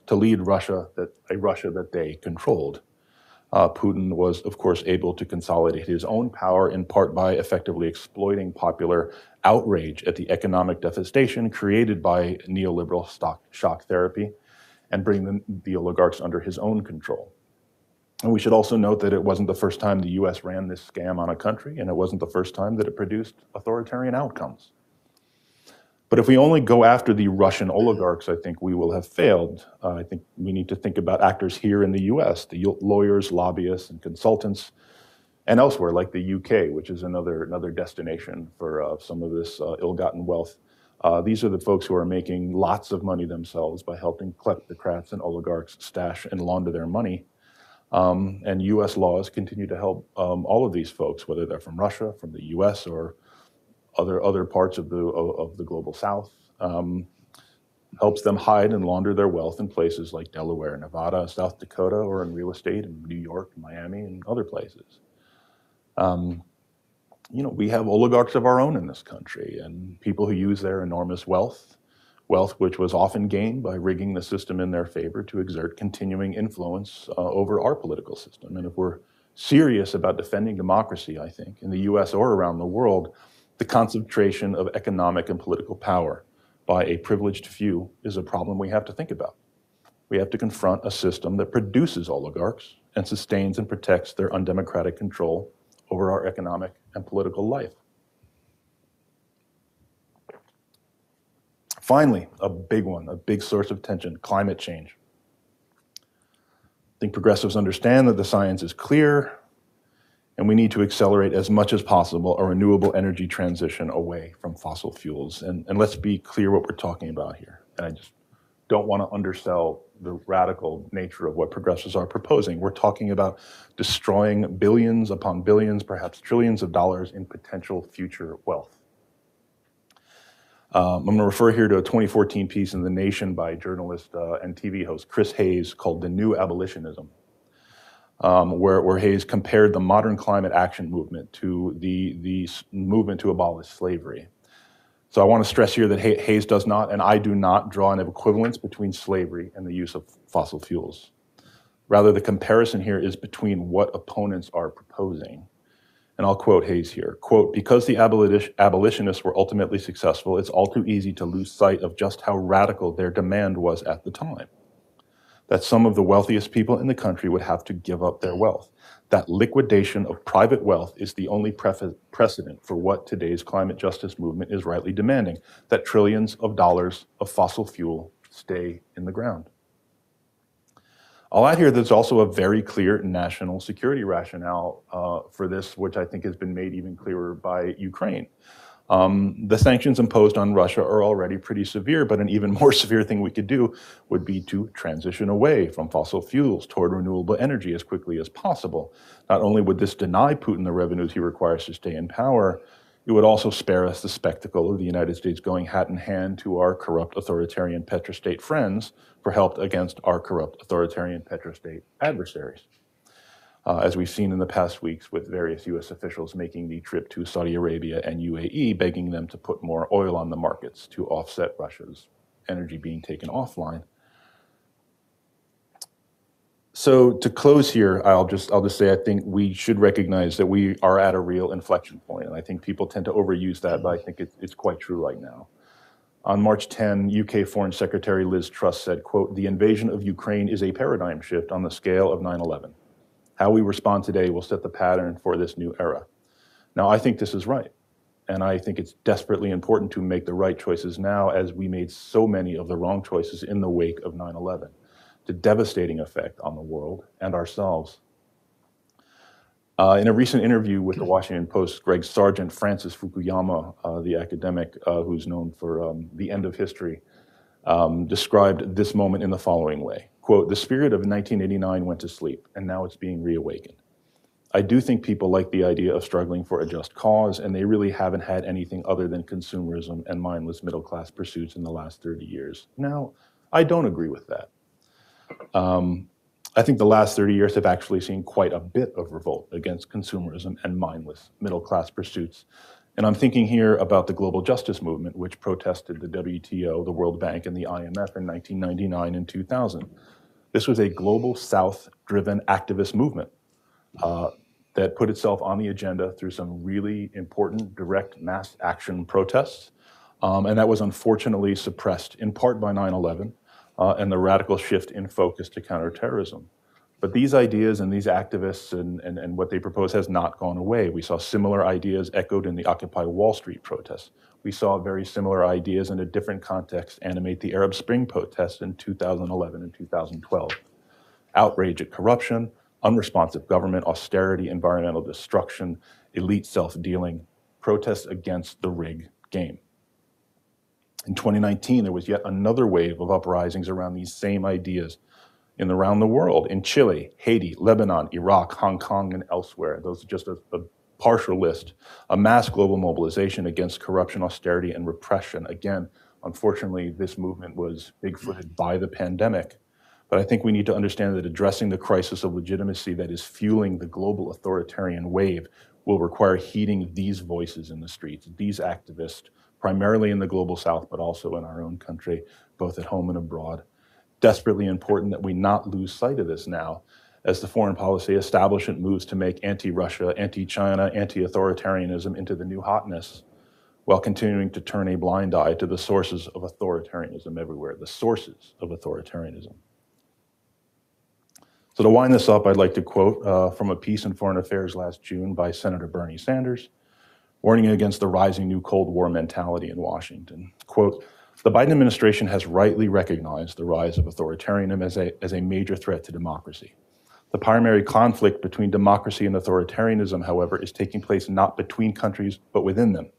to lead Russia, that, a Russia that they controlled. Uh, Putin was, of course, able to consolidate his own power in part by effectively exploiting popular outrage at the economic devastation created by neoliberal stock, shock therapy and bring the, the oligarchs under his own control. And we should also note that it wasn't the first time the US ran this scam on a country, and it wasn't the first time that it produced authoritarian outcomes. But if we only go after the Russian oligarchs, I think we will have failed. Uh, I think we need to think about actors here in the US, the lawyers, lobbyists, and consultants, and elsewhere, like the UK, which is another, another destination for uh, some of this uh, ill gotten wealth. Uh, these are the folks who are making lots of money themselves by helping kleptocrats and oligarchs stash and launder their money. Um, and US laws continue to help um, all of these folks, whether they're from Russia, from the US, or other other parts of the of, the global South. Um, helps them hide and launder their wealth in places like Delaware, Nevada, South Dakota, or in real estate in New York, Miami, and other places. Um, you know, we have oligarchs of our own in this country and people who use their enormous wealth, wealth which was often gained by rigging the system in their favor to exert continuing influence uh, over our political system. And if we're serious about defending democracy, I think, in the US or around the world, the concentration of economic and political power by a privileged few is a problem we have to think about. We have to confront a system that produces oligarchs and sustains and protects their undemocratic control over our economic and political life. Finally, a big one, a big source of tension climate change. I think progressives understand that the science is clear, and we need to accelerate as much as possible a renewable energy transition away from fossil fuels. And, and let's be clear what we're talking about here. And I just don't want to undersell the radical nature of what progressives are proposing. We're talking about destroying billions upon billions, perhaps trillions of dollars in potential future wealth. Um, I'm going to refer here to a 2014 piece in The Nation by journalist uh, and TV host Chris Hayes called The New Abolitionism um, where, where Hayes compared the modern climate action movement to the, the movement to abolish slavery. So I want to stress here that Hayes does not, and I do not, draw an equivalence between slavery and the use of fossil fuels. Rather, the comparison here is between what opponents are proposing. And I'll quote Hayes here, quote, because the abolitionists were ultimately successful, it's all too easy to lose sight of just how radical their demand was at the time that some of the wealthiest people in the country would have to give up their wealth. That liquidation of private wealth is the only precedent for what today's climate justice movement is rightly demanding that trillions of dollars of fossil fuel stay in the ground. I'll add here there's also a very clear national security rationale uh, for this, which I think has been made even clearer by Ukraine. Um, the sanctions imposed on Russia are already pretty severe, but an even more severe thing we could do would be to transition away from fossil fuels toward renewable energy as quickly as possible. Not only would this deny Putin the revenues he requires to stay in power, it would also spare us the spectacle of the United States going hat in hand to our corrupt authoritarian petrostate friends for help against our corrupt authoritarian petrostate adversaries uh, as we've seen in the past weeks with various US officials making the trip to Saudi Arabia and UAE, begging them to put more oil on the markets to offset Russia's energy being taken offline. So to close here, I'll just I'll just say I think we should recognize that we are at a real inflection point, and I think people tend to overuse that, but I think it's, it's quite true right now. On March 10, UK Foreign Secretary Liz Truss said, quote, the invasion of Ukraine is a paradigm shift on the scale of 9-11. How we respond today will set the pattern for this new era. Now, I think this is right. And I think it's desperately important to make the right choices now, as we made so many of the wrong choices in the wake of 9 11, to devastating effect on the world and ourselves. Uh, in a recent interview with the Washington Post, Greg Sargent, Francis Fukuyama, uh, the academic uh, who's known for um, the end of history, um, described this moment in the following way quote, the spirit of 1989 went to sleep, and now it's being reawakened. I do think people like the idea of struggling for a just cause, and they really haven't had anything other than consumerism and mindless middle class pursuits in the last 30 years. Now, I don't agree with that. Um, I think the last 30 years have actually seen quite a bit of revolt against consumerism and mindless middle class pursuits. And I'm thinking here about the global justice movement, which protested the WTO, the World Bank, and the IMF in 1999 and 2000. This was a global South driven activist movement uh, that put itself on the agenda through some really important direct mass action protests. Um, and that was unfortunately suppressed in part by 9 11 uh, and the radical shift in focus to counterterrorism. But these ideas and these activists and, and, and what they propose has not gone away. We saw similar ideas echoed in the Occupy Wall Street protests. We saw very similar ideas in a different context animate the Arab Spring protests in 2011 and 2012. Outrage at corruption, unresponsive government, austerity, environmental destruction, elite self dealing, protests against the rig game. In 2019, there was yet another wave of uprisings around these same ideas in around the world in Chile, Haiti, Lebanon, Iraq, Hong Kong, and elsewhere. Those are just a, a partial list. A mass global mobilization against corruption, austerity, and repression. Again, unfortunately, this movement was big-footed by the pandemic. But I think we need to understand that addressing the crisis of legitimacy that is fueling the global authoritarian wave will require heeding these voices in the streets, these activists primarily in the global south, but also in our own country, both at home and abroad. Desperately important that we not lose sight of this now as the foreign policy establishment moves to make anti Russia, anti China, anti authoritarianism into the new hotness, while continuing to turn a blind eye to the sources of authoritarianism everywhere, the sources of authoritarianism. So, to wind this up, I'd like to quote uh, from a piece in Foreign Affairs last June by Senator Bernie Sanders warning against the rising new Cold War mentality in Washington. Quote, the Biden administration has rightly recognized the rise of authoritarianism as a, as a major threat to democracy. The primary conflict between democracy and authoritarianism, however, is taking place not between countries, but within them,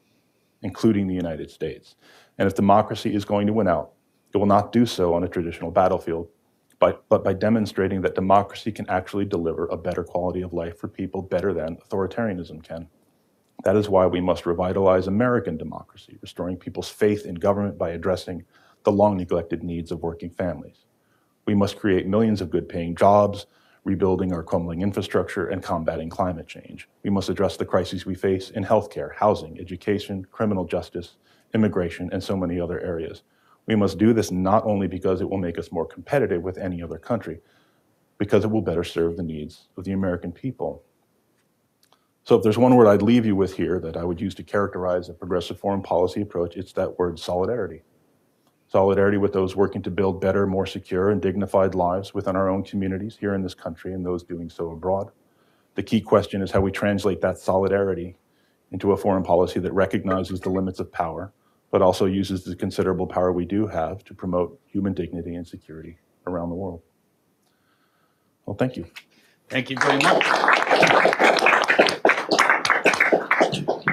including the United States. And if democracy is going to win out, it will not do so on a traditional battlefield, but, but by demonstrating that democracy can actually deliver a better quality of life for people better than authoritarianism can. That is why we must revitalize American democracy, restoring people's faith in government by addressing the long neglected needs of working families. We must create millions of good paying jobs, rebuilding our crumbling infrastructure, and combating climate change. We must address the crises we face in healthcare, housing, education, criminal justice, immigration, and so many other areas. We must do this not only because it will make us more competitive with any other country, because it will better serve the needs of the American people. So if there's one word I'd leave you with here that I would use to characterize a progressive foreign policy approach, it's that word solidarity. Solidarity with those working to build better, more secure, and dignified lives within our own communities here in this country and those doing so abroad. The key question is how we translate that solidarity into a foreign policy that recognizes the limits of power, but also uses the considerable power we do have to promote human dignity and security around the world. Well, thank you. Thank you very much.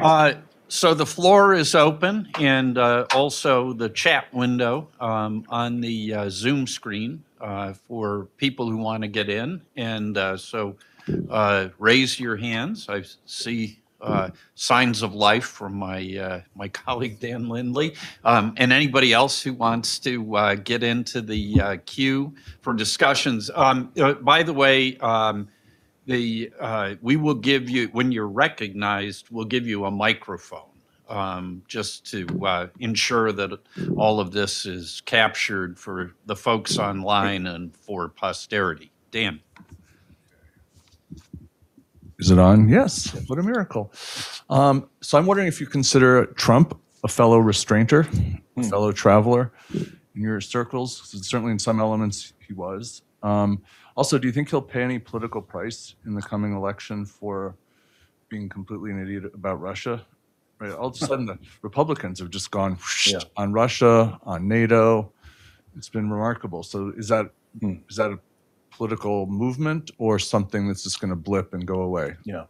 Uh, So the floor is open and uh, also the chat window um, on the uh, Zoom screen uh, for people who want to get in. And uh, so uh, raise your hands. I see uh, signs of life from my, uh, my colleague Dan Lindley. Um, And anybody else who wants to uh, get into the uh, queue for discussions. Um, uh, By the way, um, the, uh, we will give you, when you're recognized, we'll give you a microphone, um, just to, uh, ensure that all of this is captured for the folks online and for posterity. Dan? Is it on? Yes. What a miracle. Um, so I'm wondering if you consider Trump a fellow restrainter, a fellow traveler in your circles. Certainly in some elements he was. Um, also, do you think he'll pay any political price in the coming election for being completely an idiot about Russia? Right. All of a sudden, the Republicans have just gone Yeah. on Russia, on NATO. It's been remarkable. So is that Hmm. is that a political movement or something that's just going to blip and go away? Yeah.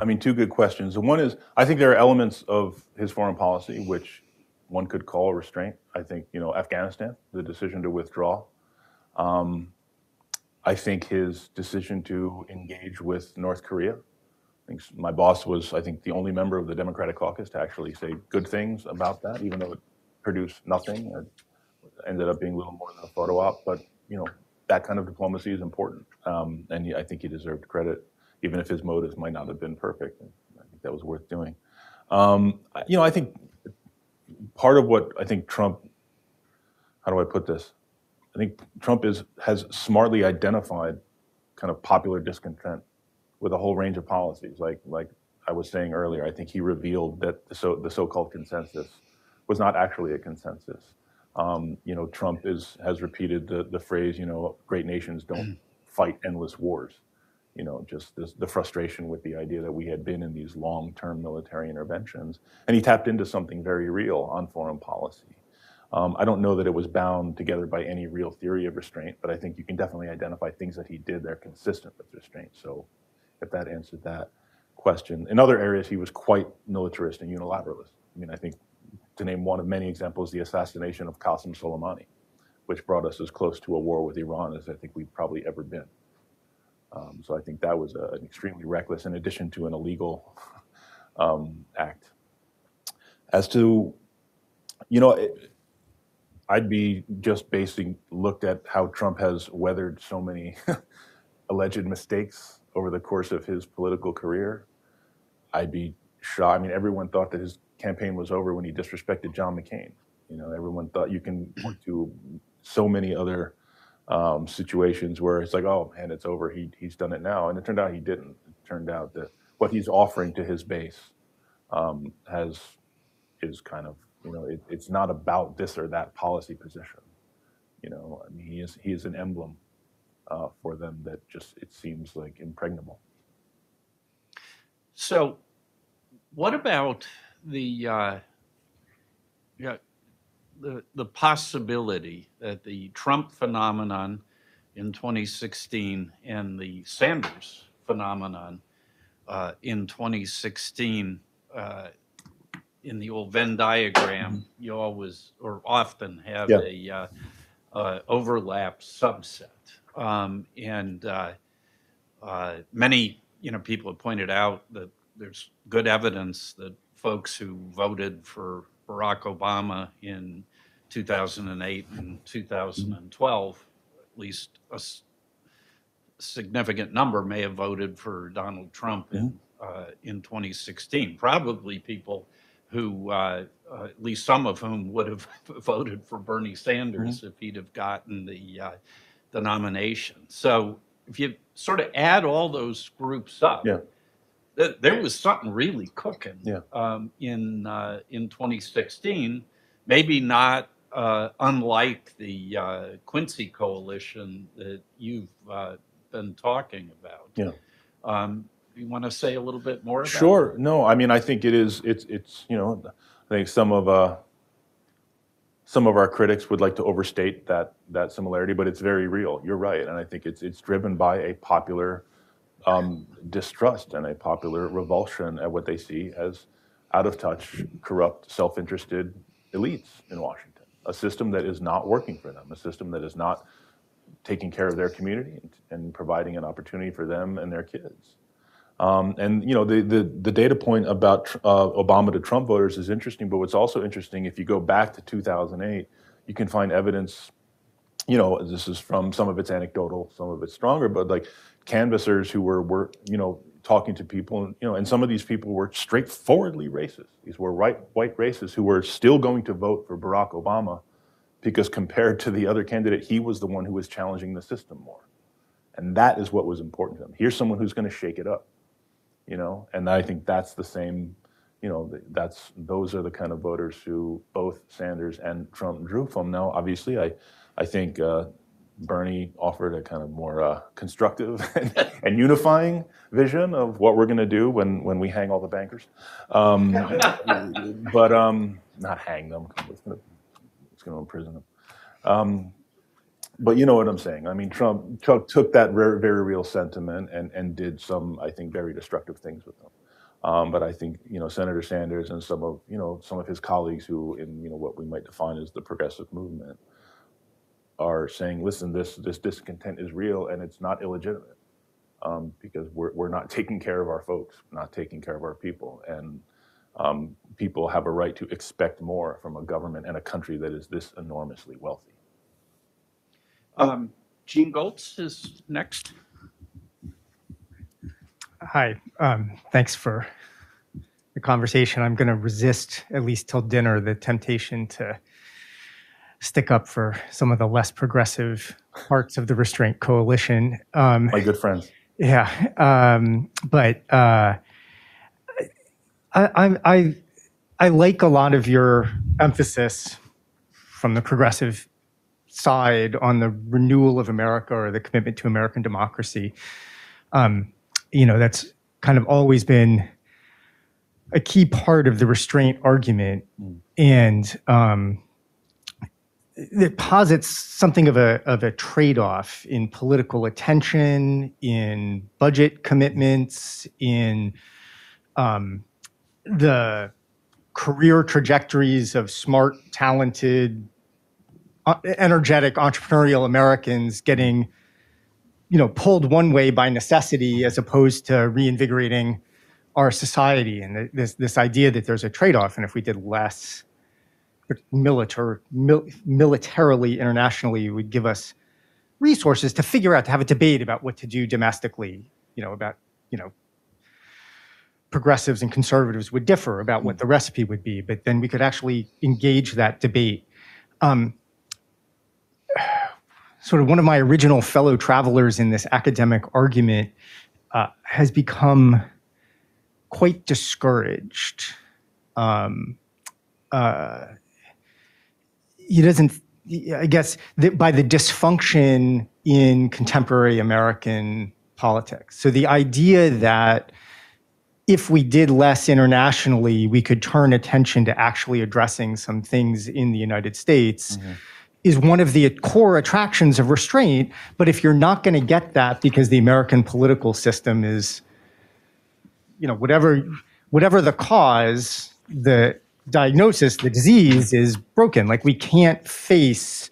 I mean, two good questions. The one is, I think there are elements of his foreign policy which one could call a restraint. I think, you know, Afghanistan, the decision to withdraw. Um, I think his decision to engage with North Korea. I think my boss was, I think, the only member of the Democratic caucus to actually say good things about that, even though it produced nothing It ended up being a little more than a photo op. But, you know, that kind of diplomacy is important, um, and I think he deserved credit, even if his motives might not have been perfect. I think that was worth doing. Um, you know, I think part of what I think Trump, how do I put this? I think Trump is has smartly identified kind of popular discontent with a whole range of policies. Like like I was saying earlier, I think he revealed that the so the so-called consensus was not actually a consensus. Um, you know, Trump is has repeated the the phrase, you know, great nations don't fight endless wars. You know, just this, the frustration with the idea that we had been in these long-term military interventions, and he tapped into something very real on foreign policy. Um, I don't know that it was bound together by any real theory of restraint, but I think you can definitely identify things that he did that are consistent with restraint. So, if that answered that question, in other areas he was quite militarist and unilateralist. I mean, I think to name one of many examples, the assassination of Qasem Soleimani, which brought us as close to a war with Iran as I think we've probably ever been. Um, so I think that was a, an extremely reckless, in addition to an illegal um, act. As to, you know, it, I'd be just basing looked at how Trump has weathered so many alleged mistakes over the course of his political career. I'd be shocked. I mean, everyone thought that his campaign was over when he disrespected John McCain. You know, everyone thought you can point to so many other um, situations where it's like, oh man, it's over. He he's done it now, and it turned out he didn't. It turned out that what he's offering to his base um, has is kind of you know it, it's not about this or that policy position. You know, I mean, he is he is an emblem uh, for them that just it seems like impregnable. So, what about the uh, yeah, the the possibility that the Trump phenomenon in 2016 and the Sanders phenomenon uh, in 2016 uh, in the old Venn diagram, you always or often have Yeah. a uh, uh, overlap subset, um, and uh, uh, many you know people have pointed out that there's good evidence that folks who voted for Barack Obama in 2008 and 2012, at least a s- significant number may have voted for Donald Trump in uh, in 2016. Probably people who, uh, uh, at least some of whom, would have voted for Bernie Sanders if he'd have gotten the uh, the nomination. So if you sort of add all those groups up, Yeah. th- there was something really cooking Yeah. um, in uh, in 2016. Maybe not uh, unlike the uh, Quincy coalition that you've uh, been talking about. Yeah. Um, you want to say a little bit more? About Sure. No, I mean, I think it is. It's it's you know, I think some of uh, some of our critics would like to overstate that that similarity, but it's very real. You're right, and I think it's it's driven by a popular um, distrust and a popular revulsion at what they see as out of touch, corrupt, self-interested elites in Washington. A system that is not working for them. A system that is not taking care of their community and, and providing an opportunity for them and their kids. Um, and you know the, the the data point about uh, Obama to Trump voters is interesting, but what's also interesting if you go back to 2008, you can find evidence. You know, this is from some of it's anecdotal, some of it's stronger, but like canvassers who were were you know talking to people, and you know, and some of these people were straightforwardly racist. These were right white racists who were still going to vote for Barack Obama because compared to the other candidate, he was the one who was challenging the system more, and that is what was important to them. Here's someone who's going to shake it up you know? And i think that's the same you know that's those are the kind of voters who both sanders and trump drew from. Now obviously i i think uh, bernie offered a kind of more uh, constructive and, unifying vision of what we're going to do when when we hang all the bankers. Um, but um, not hang them it's going to imprison them. Um, but you know what I'm saying. I mean, Trump, Trump took that very, very real sentiment and, and did some, I think, very destructive things with them. Um, but I think you know Senator Sanders and some of you know some of his colleagues who, in you know what we might define as the progressive movement, are saying, listen, this this discontent is real and it's not illegitimate um, because we're we're not taking care of our folks, not taking care of our people, and um, people have a right to expect more from a government and a country that is this enormously wealthy. Um, Gene Gholz is next. Hi, um, thanks for the conversation. I'm going to resist, at least till dinner, the temptation to stick up for some of the less progressive parts of the Restraint Coalition. Um, My good friends. yeah, um, but uh, I, I, I, I like a lot of your emphasis from the progressive side on the renewal of America or the commitment to American democracy. Um, you know, that's kind of always been a key part of the restraint argument, and um, it posits something of a of a trade-off in political attention, in budget commitments, in um, the career trajectories of smart, talented, energetic, entrepreneurial Americans getting, you know, pulled one way by necessity as opposed to reinvigorating our society. And this this idea that there's a trade-off, and if we did less militar, mil, militarily, internationally, would give us resources to figure out to have a debate about what to do domestically. You know, about you know progressives and conservatives would differ about what the recipe would be, but then we could actually engage that debate. Um, sort of one of my original fellow travelers in this academic argument uh, has become quite discouraged. Um, uh, he doesn't, I guess, by the dysfunction in contemporary American politics. So the idea that if we did less internationally, we could turn attention to actually addressing some things in the United States is one of the core attractions of restraint. But if you're not going to get that because the American political system is, you know, whatever, whatever the cause, the diagnosis, the disease is broken. Like we can't face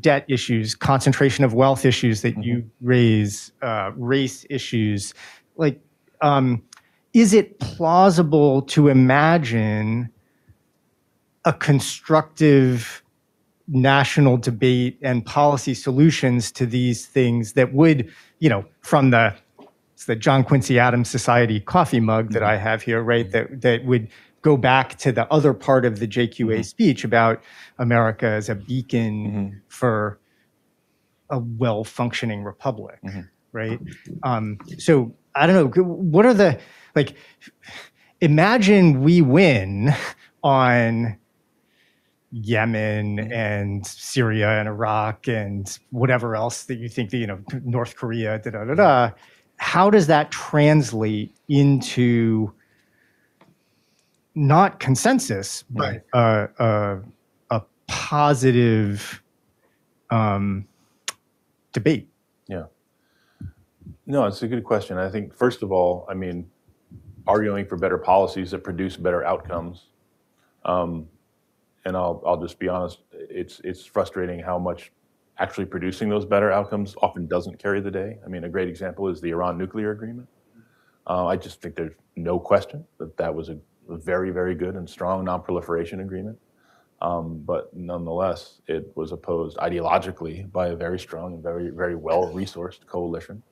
debt issues, concentration of wealth issues that you raise, uh, race issues. Like, um, is it plausible to imagine a constructive national debate and policy solutions to these things that would, you know, from the it's the John Quincy Adams Society coffee mug that I have here, right? That that would go back to the other part of the JQA mm-hmm. speech about America as a beacon mm-hmm. for a well-functioning republic, mm-hmm. right? Um, so I don't know. What are the like? Imagine we win on Yemen and Syria and Iraq and whatever else that you think that you know North Korea, da da da da. How does that translate into not consensus, but a, a, a positive um, debate? Yeah. No, it's a good question. I think, first of all, I mean, arguing for better policies that produce better outcomes. Um, and I'll, I'll just be honest, it's, it's frustrating how much actually producing those better outcomes often doesn't carry the day. I mean, a great example is the Iran nuclear agreement. Uh, I just think there's no question that that was a, very, very good and strong non-proliferation agreement. Um, but nonetheless, it was opposed ideologically by a very strong and very, very well-resourced coalition,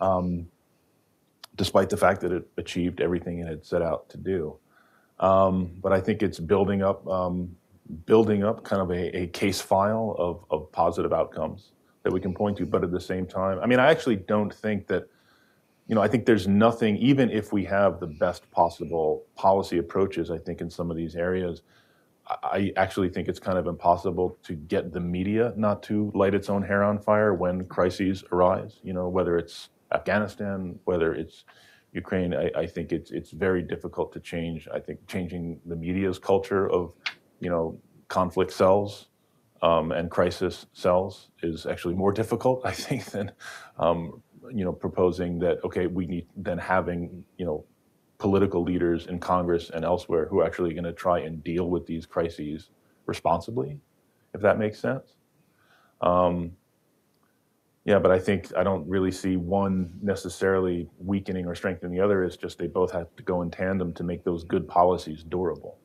um, despite the fact that it achieved everything it had set out to do. Um, but I think it's building up, um, building up kind of a, a case file of, of positive outcomes that we can point to. But at the same time, I mean, I actually don't think that, you know, I think there's nothing, even if we have the best possible policy approaches, I think in some of these areas, I I actually think it's kind of impossible to get the media not to light its own hair on fire when crises arise. You know, whether it's Afghanistan, whether it's Ukraine, I, I think it's it's very difficult to change. I think changing the media's culture of, you know, conflict cells um, and crisis cells is actually more difficult, I think, than um, you know proposing that okay, we need then having you know political leaders in Congress and elsewhere who are actually going to try and deal with these crises responsibly, if that makes sense. Um, yeah, but I think I don't really see one necessarily weakening or strengthening the other. It's just they both have to go in tandem to make those good policies durable,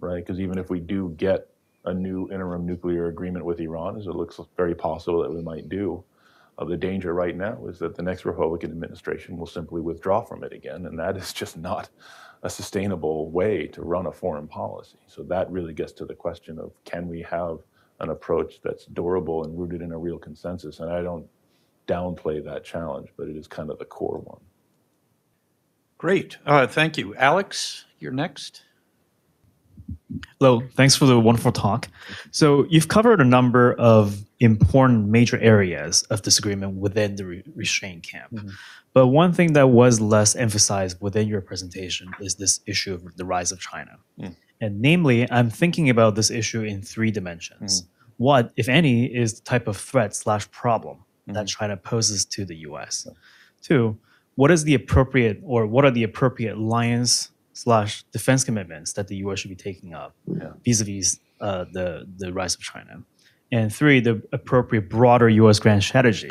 right? Because even if we do get a new interim nuclear agreement with Iran, as it looks very possible that we might do, Uh, the danger right now is that the next Republican administration will simply withdraw from it again, and that is just not a sustainable way to run a foreign policy. So that really gets to the question of can we have an approach that's durable and rooted in a real consensus? And I don't downplay that challenge, but it is kind of the core one. Great. Uh, Thank you. Alex, you're next. Hello, thanks for the wonderful talk. So you've covered a number of important major areas of disagreement within the re- restraint camp. Mm-hmm. But one thing that was less emphasized within your presentation is this issue of the rise of China. Mm. And namely, I'm thinking about this issue in three dimensions. Mm. What, if any, is the type of threat slash problem that China poses to the US? Two, what is the appropriate or what are the appropriate alliance slash defense commitments that the U.S. should be taking up vis-a-vis uh, the the rise of China, and three, the appropriate broader U.S. grand strategy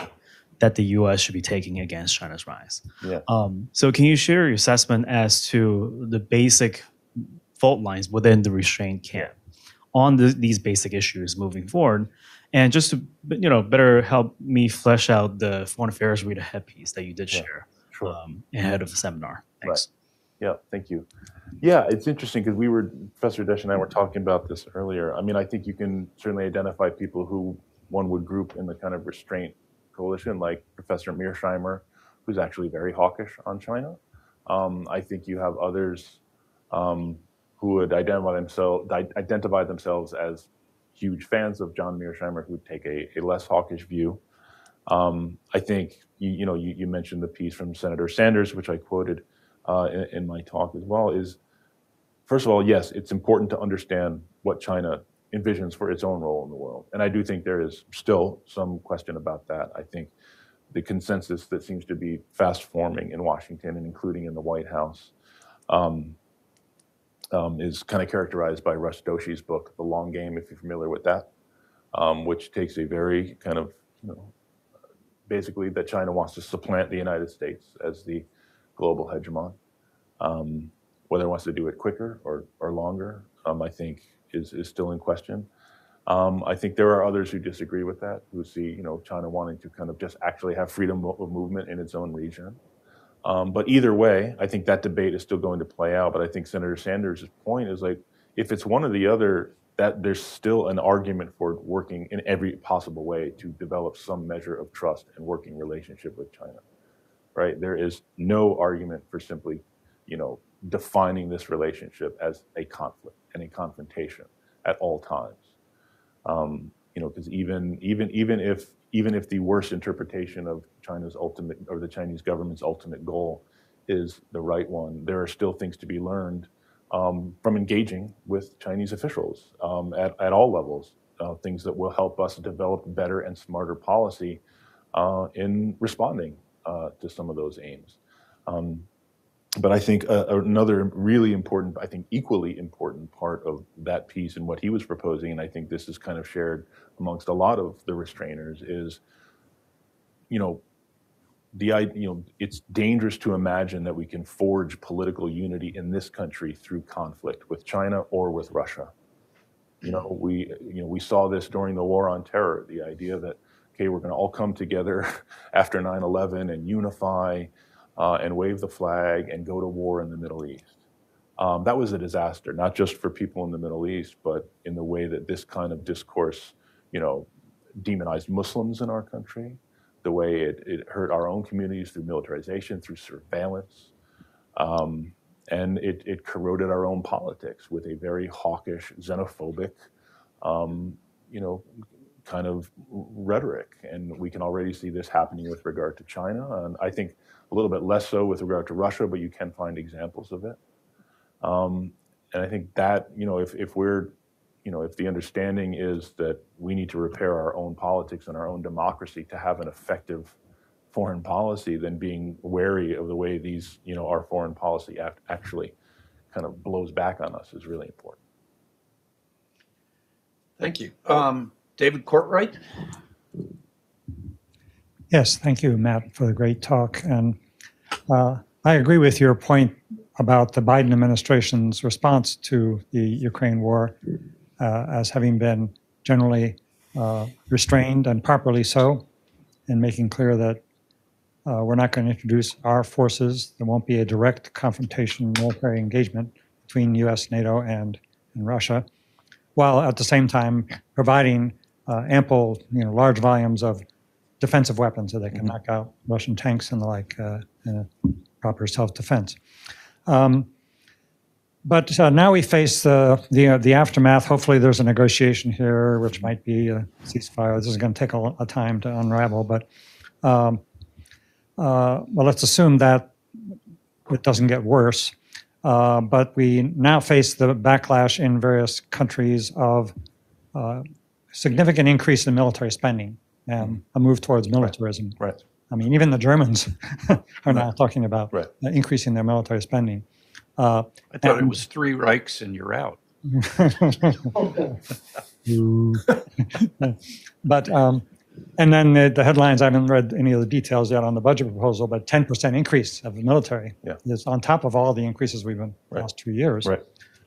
that the U.S. should be taking against China's rise. Yeah. Um, so, can you share your assessment as to the basic fault lines within the restraint camp on the, these basic issues moving forward? And just to you know better help me flesh out the foreign affairs read ahead piece that you did share Sure. um, ahead of the seminar. Thanks. Yeah, thank you. Yeah, it's interesting because we were, Professor Desch and I were talking about this earlier. I mean, I think you can certainly identify people who one would group in the kind of restraint coalition, like Professor Mearsheimer, who's actually very hawkish on China. Um, I think you have others um, who would identify themselves identify themselves as huge fans of John Mearsheimer, who would take a, a less hawkish view. Um, I think you, you know you, you mentioned the piece from Senator Sanders, which I quoted uh, in, in my talk as well. Is first of all, yes, it's important to understand what China envisions for its own role in the world, and I do think there is still some question about that. I think the consensus that seems to be fast forming in Washington and including in the White House um, um, is kind of characterized by Rush Doshi's book, The Long Game, if you're familiar with that, um, which takes a very kind of, you know, basically that China wants to supplant the United States as the global hegemon. Um, whether it wants to do it quicker or, or longer, um, I think is, is still in question. Um, I think there are others who disagree with that, who see, you know, China wanting to kind of just actually have freedom of movement in its own region. Um, but either way, I think that debate is still going to play out. But I think Senator Sanders' point is like, if it's one or the other, that there's still an argument for working in every possible way to develop some measure of trust and working relationship with China. Right? There is no argument for simply, you know, defining this relationship as a conflict and a confrontation at all times. Um, you know, because even even even if even if the worst interpretation of China's ultimate or the Chinese government's ultimate goal is the right one, there are still things to be learned um, from engaging with Chinese officials um, at, at all levels. Uh, things that will help us develop better and smarter policy uh, in responding uh, to some of those aims. Um, but I think uh, another really important, I think equally important part of that piece and what he was proposing, and I think this is kind of shared amongst a lot of the restrainers, is, you know, the you know it's dangerous to imagine that we can forge political unity in this country through conflict with China or with Russia. You know, we you know we saw this during the war on terror. The idea that okay, we're going to all come together after 9/11 and unify uh, and wave the flag and go to war in the Middle East. Um, that was a disaster, not just for people in the Middle East, but in the way that this kind of discourse, you know, demonized Muslims in our country, the way it, it hurt our own communities through militarization, through surveillance, um, and it, it corroded our own politics with a very hawkish, xenophobic, um, you know, kind of rhetoric. And we can already see this happening with regard to China, and I think a little bit less so with regard to Russia, but you can find examples of it. Um, and I think that, you know, if, if we're, you know, if the understanding is that we need to repair our own politics and our own democracy to have an effective foreign policy, then being wary of the way these, you know, our foreign policy act actually kind of blows back on us is really important. Thank you. Um, David Cortright? Yes, thank you, Matt, for the great talk. And uh, I agree with your point about the Biden administration's response to the Ukraine war uh, as having been generally uh, restrained and properly so. in making clear that uh, we're not going to introduce our forces. There won't be a direct confrontation, military engagement between U.S., NATO, and, and Russia, while at the same time providing uh, ample, you know, large volumes of defensive weapons so they can knock out Russian tanks and the like uh, in a proper self-defense. Um, but uh, now we face the, the, uh, the aftermath. Hopefully, there's a negotiation here, which might be a ceasefire. This is going to take a, a time to unravel, but um, uh, well, let's assume that it doesn't get worse. Uh, but we now face the backlash in various countries of uh, significant increase in military spending and a move towards militarism. Right. I mean, even the Germans are now talking about Right. uh, increasing their military spending. Uh, I thought it was three Reichs and you're out. but um, and then the, the headlines. I haven't read any of the details yet on the budget proposal, but 10% increase of the military Yeah. is on top of all the increases we've been the Right. last two years. Right.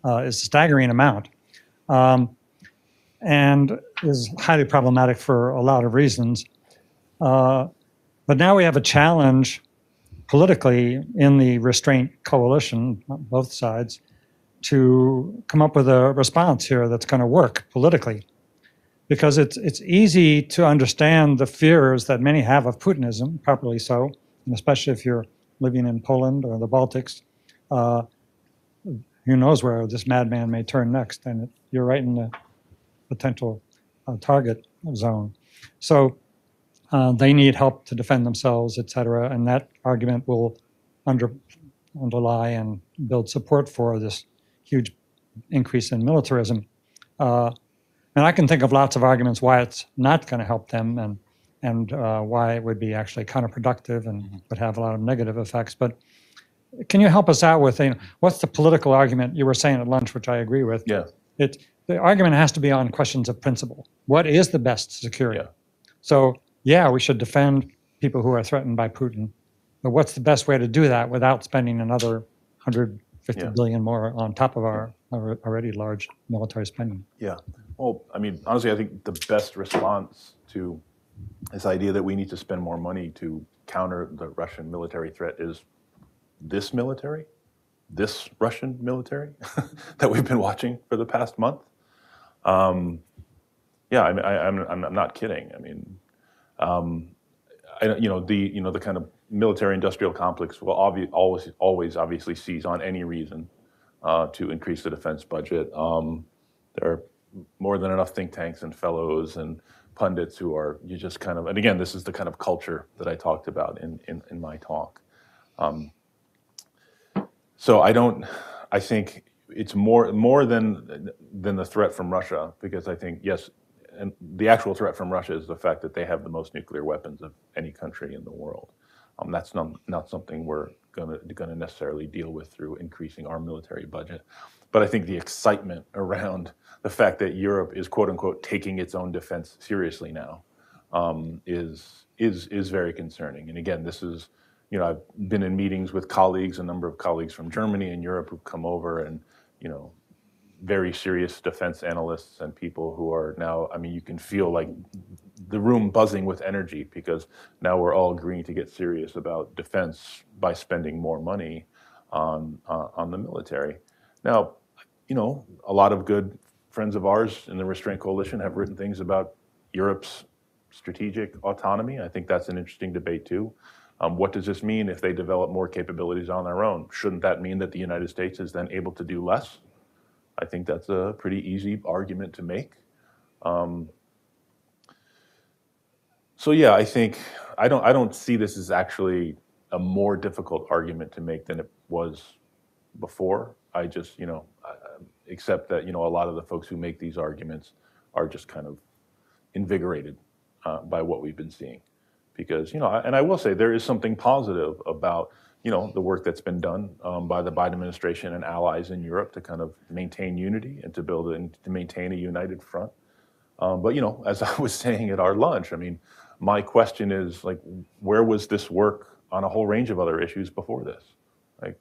Uh, is a staggering amount, um, and is highly problematic for a lot of reasons. Uh, but now we have a challenge politically in the restraint coalition, on both sides, to come up with a response here that's going to work politically. Because it's, it's easy to understand the fears that many have of Putinism, properly so, and especially if you're living in Poland or the Baltics. Uh, who knows where this madman may turn next, and you're right in the potential uh, target zone. So uh, they need help to defend themselves, et cetera, and that argument will under, underlie and build support for this huge increase in militarism. Uh, and I can think of lots of arguments why it's not going to help them and, and uh, why it would be actually counterproductive and would have a lot of negative effects. But can you help us out with you know, what's the political argument you were saying at lunch, which I agree with? Yeah. It, the argument has to be on questions of principle. What is the best security? Yeah. So, yeah, we should defend people who are threatened by Putin, but what's the best way to do that without spending another 150 Yeah. billion more on top of our our already large military spending? Yeah. Well, I mean, honestly, I think the best response to this idea that we need to spend more money to counter the Russian military threat is this military, this Russian military that we've been watching for the past month. Um, yeah, I, I, I'm, I'm not kidding. I mean, um, I, you know, the you know the kind of military-industrial complex will obvi- always always obviously seize on any reason uh, to increase the defense budget. Um, there are more than enough think tanks and fellows and pundits who are you just kind of and again this is the kind of culture that I talked about in in, in my talk. Um, so I don't I think it's more more than than the threat from Russia because I think yes and the actual threat from Russia is the fact that they have the most nuclear weapons of any country in the world. Um, that's not not something we're gonna gonna necessarily deal with through increasing our military budget. But I think the excitement around the fact that Europe is quote unquote taking its own defense seriously now um, is is is very concerning. And again, this is you know I've been in meetings with colleagues, a number of colleagues from Germany and Europe who've come over, and you know very serious defense analysts and people who are now. I mean, you can feel like the room buzzing with energy because now we're all agreeing to get serious about defense by spending more money on uh, on the military. Now, you know, a lot of good friends of ours in the Restraint Coalition have written things about Europe's strategic autonomy. I think that's an interesting debate too. Um, what does this mean if they develop more capabilities on their own? Shouldn't that mean that the United States is then able to do less? I think that's a pretty easy argument to make. Um, so yeah, I think I don't I don't see this as actually a more difficult argument to make than it was before. I just you know accept that you know a lot of the folks who make these arguments are just kind of invigorated uh, by what we've been seeing, because you know and I will say there is something positive about you know the work that's been done um, by the Biden administration and allies in Europe to kind of maintain unity and to build and to maintain a united front. Um, but you know, as I was saying at our lunch, I mean, my question is like, where was this work on a whole range of other issues before this? Like,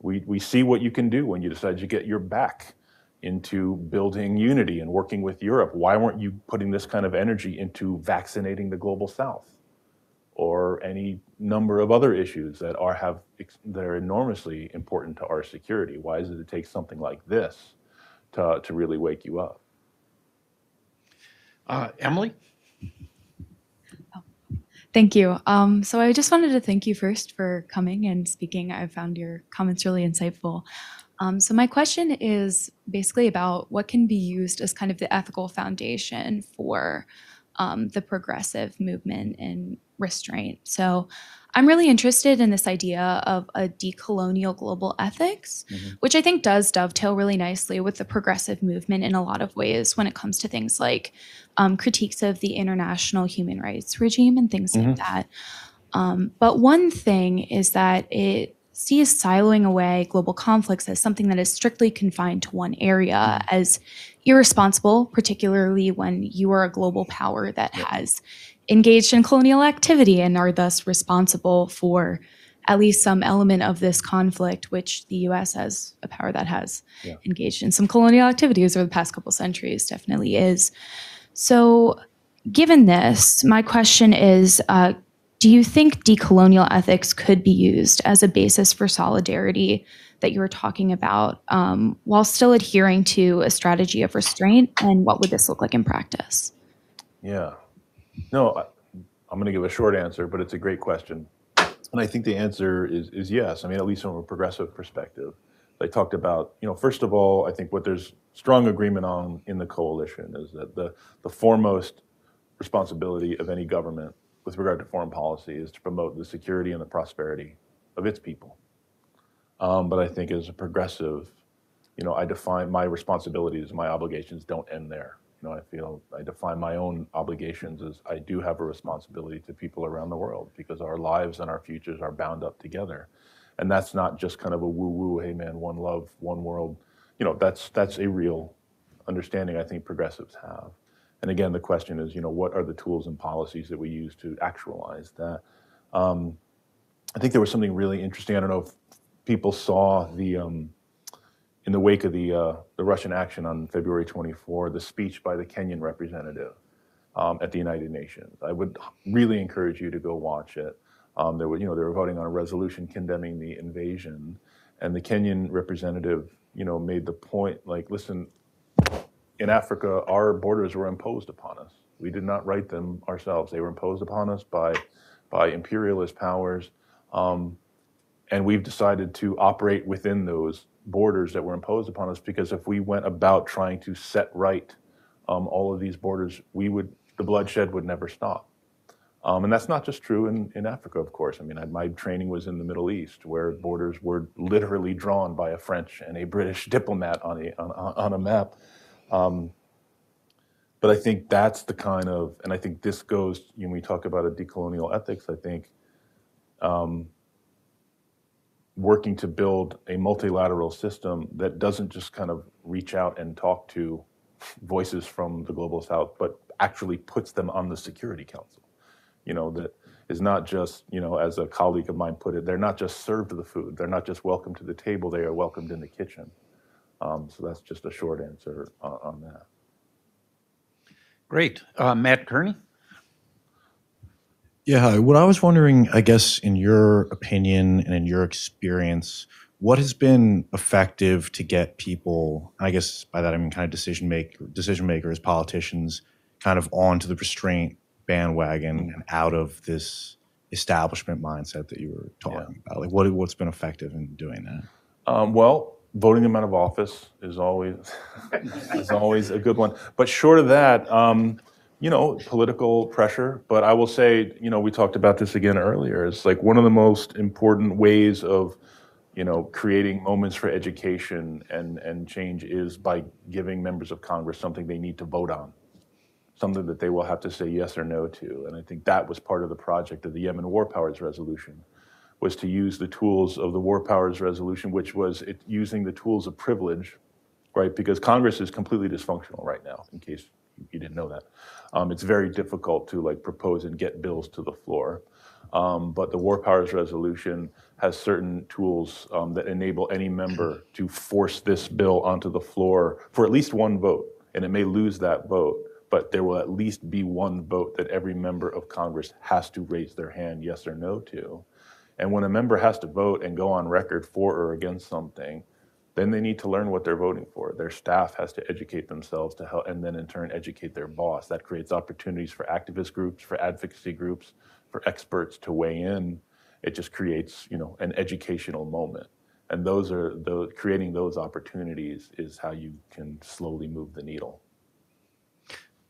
we we see what you can do when you decide to get your back into building unity and working with Europe. Why weren't you putting this kind of energy into vaccinating the global South? Or any number of other issues that are have that are enormously important to our security. Why does it take something like this to to really wake you up? Uh, Emily? Thank you. Um, so I just wanted to thank you first for coming and speaking. I found your comments really insightful. Um, so my question is basically about what can be used as kind of the ethical foundation for um, the progressive movement and restraint. So I'm really interested in this idea of a decolonial global ethics, which I think does dovetail really nicely with the progressive movement in a lot of ways when it comes to things like um, critiques of the international human rights regime and things like that. Um, but one thing is that it sees siloing away global conflicts as something that is strictly confined to one area as irresponsible, particularly when you are a global power that has engaged in colonial activity and are thus responsible for at least some element of this conflict, which the US, as a power that has Yeah. engaged in some colonial activities over the past couple centuries, definitely is. So, given this, my question is uh, Do you think decolonial ethics could be used as a basis for solidarity that you were talking about um, while still adhering to a strategy of restraint? And what would this look like in practice? Yeah. No, I, I'm going to give a short answer, but it's a great question. And I think the answer is, is yes. I mean, at least from a progressive perspective. I talked about, you know, first of all, I think what there's strong agreement on in the coalition is that the, the foremost responsibility of any government with regard to foreign policy is to promote the security and the prosperity of its people. Um, but I think as a progressive, you know, I define my responsibilities, my obligations don't end there. You know, I feel I define my own obligations as I do have a responsibility to people around the world because our lives and our futures are bound up together. And that's not just kind of a woo-woo, hey man, one love, one world. You know, that's that's a real understanding I think progressives have. And again, the question is, you know, what are the tools and policies that we use to actualize that? Um, I think there was something really interesting. I don't know if people saw the um, in the wake of the uh, the Russian action on February 24, the speech by the Kenyan representative um, at the United Nations. I would really encourage you to go watch it. Um, there were, you know, they were voting on a resolution condemning the invasion, and the Kenyan representative, you know, made the point like, listen, in Africa, our borders were imposed upon us. We did not write them ourselves. They were imposed upon us by by imperialist powers. Um, and we've decided to operate within those borders that were imposed upon us because if we went about trying to set right um, all of these borders, we would the bloodshed would never stop. Um, and that's not just true in, in Africa, of course. I mean, I, my training was in the Middle East, where borders were literally drawn by a French and a British diplomat on a on, on a map. Um, but I think that's the kind of, and I think this goes when we talk about a decolonial ethics. I think um, working to build a multilateral system that doesn't just kind of reach out and talk to voices from the global south, but actually puts them on the Security Council. You know, that is not just, you know, as a colleague of mine put it, they're not just served the food, they're not just welcomed to the table, they are welcomed in the kitchen. Um, so that's just a short answer on, on that. Great. Uh, Matt Kearney? Yeah, what I was wondering, I guess, in your opinion and in your experience, what has been effective to get people, I guess by that I mean kind of decision make decision makers, politicians, kind of onto the restraint bandwagon and out of this establishment mindset that you were talking about? Like what what's been effective in doing that? Um, well, voting them out of office is always is always a good one. But short of that, um, you know, political pressure. But I will say, you know, we talked about this again earlier. It's like one of the most important ways of, you know, creating moments for education and and change is by giving members of Congress something they need to vote on, something that they will have to say yes or no to. And I think that was part of the project of the Yemen War Powers Resolution was to use the tools of the War Powers Resolution, which was it, using the tools of privilege, right? Because Congress is completely dysfunctional right now. In case you didn't know that, um, it's very difficult to like propose and get bills to the floor. Um, but the War Powers Resolution has certain tools um, that enable any member to force this bill onto the floor for at least one vote, and it may lose that vote, but there will at least be one vote that every member of Congress has to raise their hand, yes or no to. And when a member has to vote and go on record for or against something, then they need to learn what they're voting for. Their staff has to educate themselves to help, and then in turn educate their boss. That creates opportunities for activist groups, for advocacy groups, for experts to weigh in. It just creates, you know, an educational moment. And those are those creating those opportunities is how you can slowly move the needle.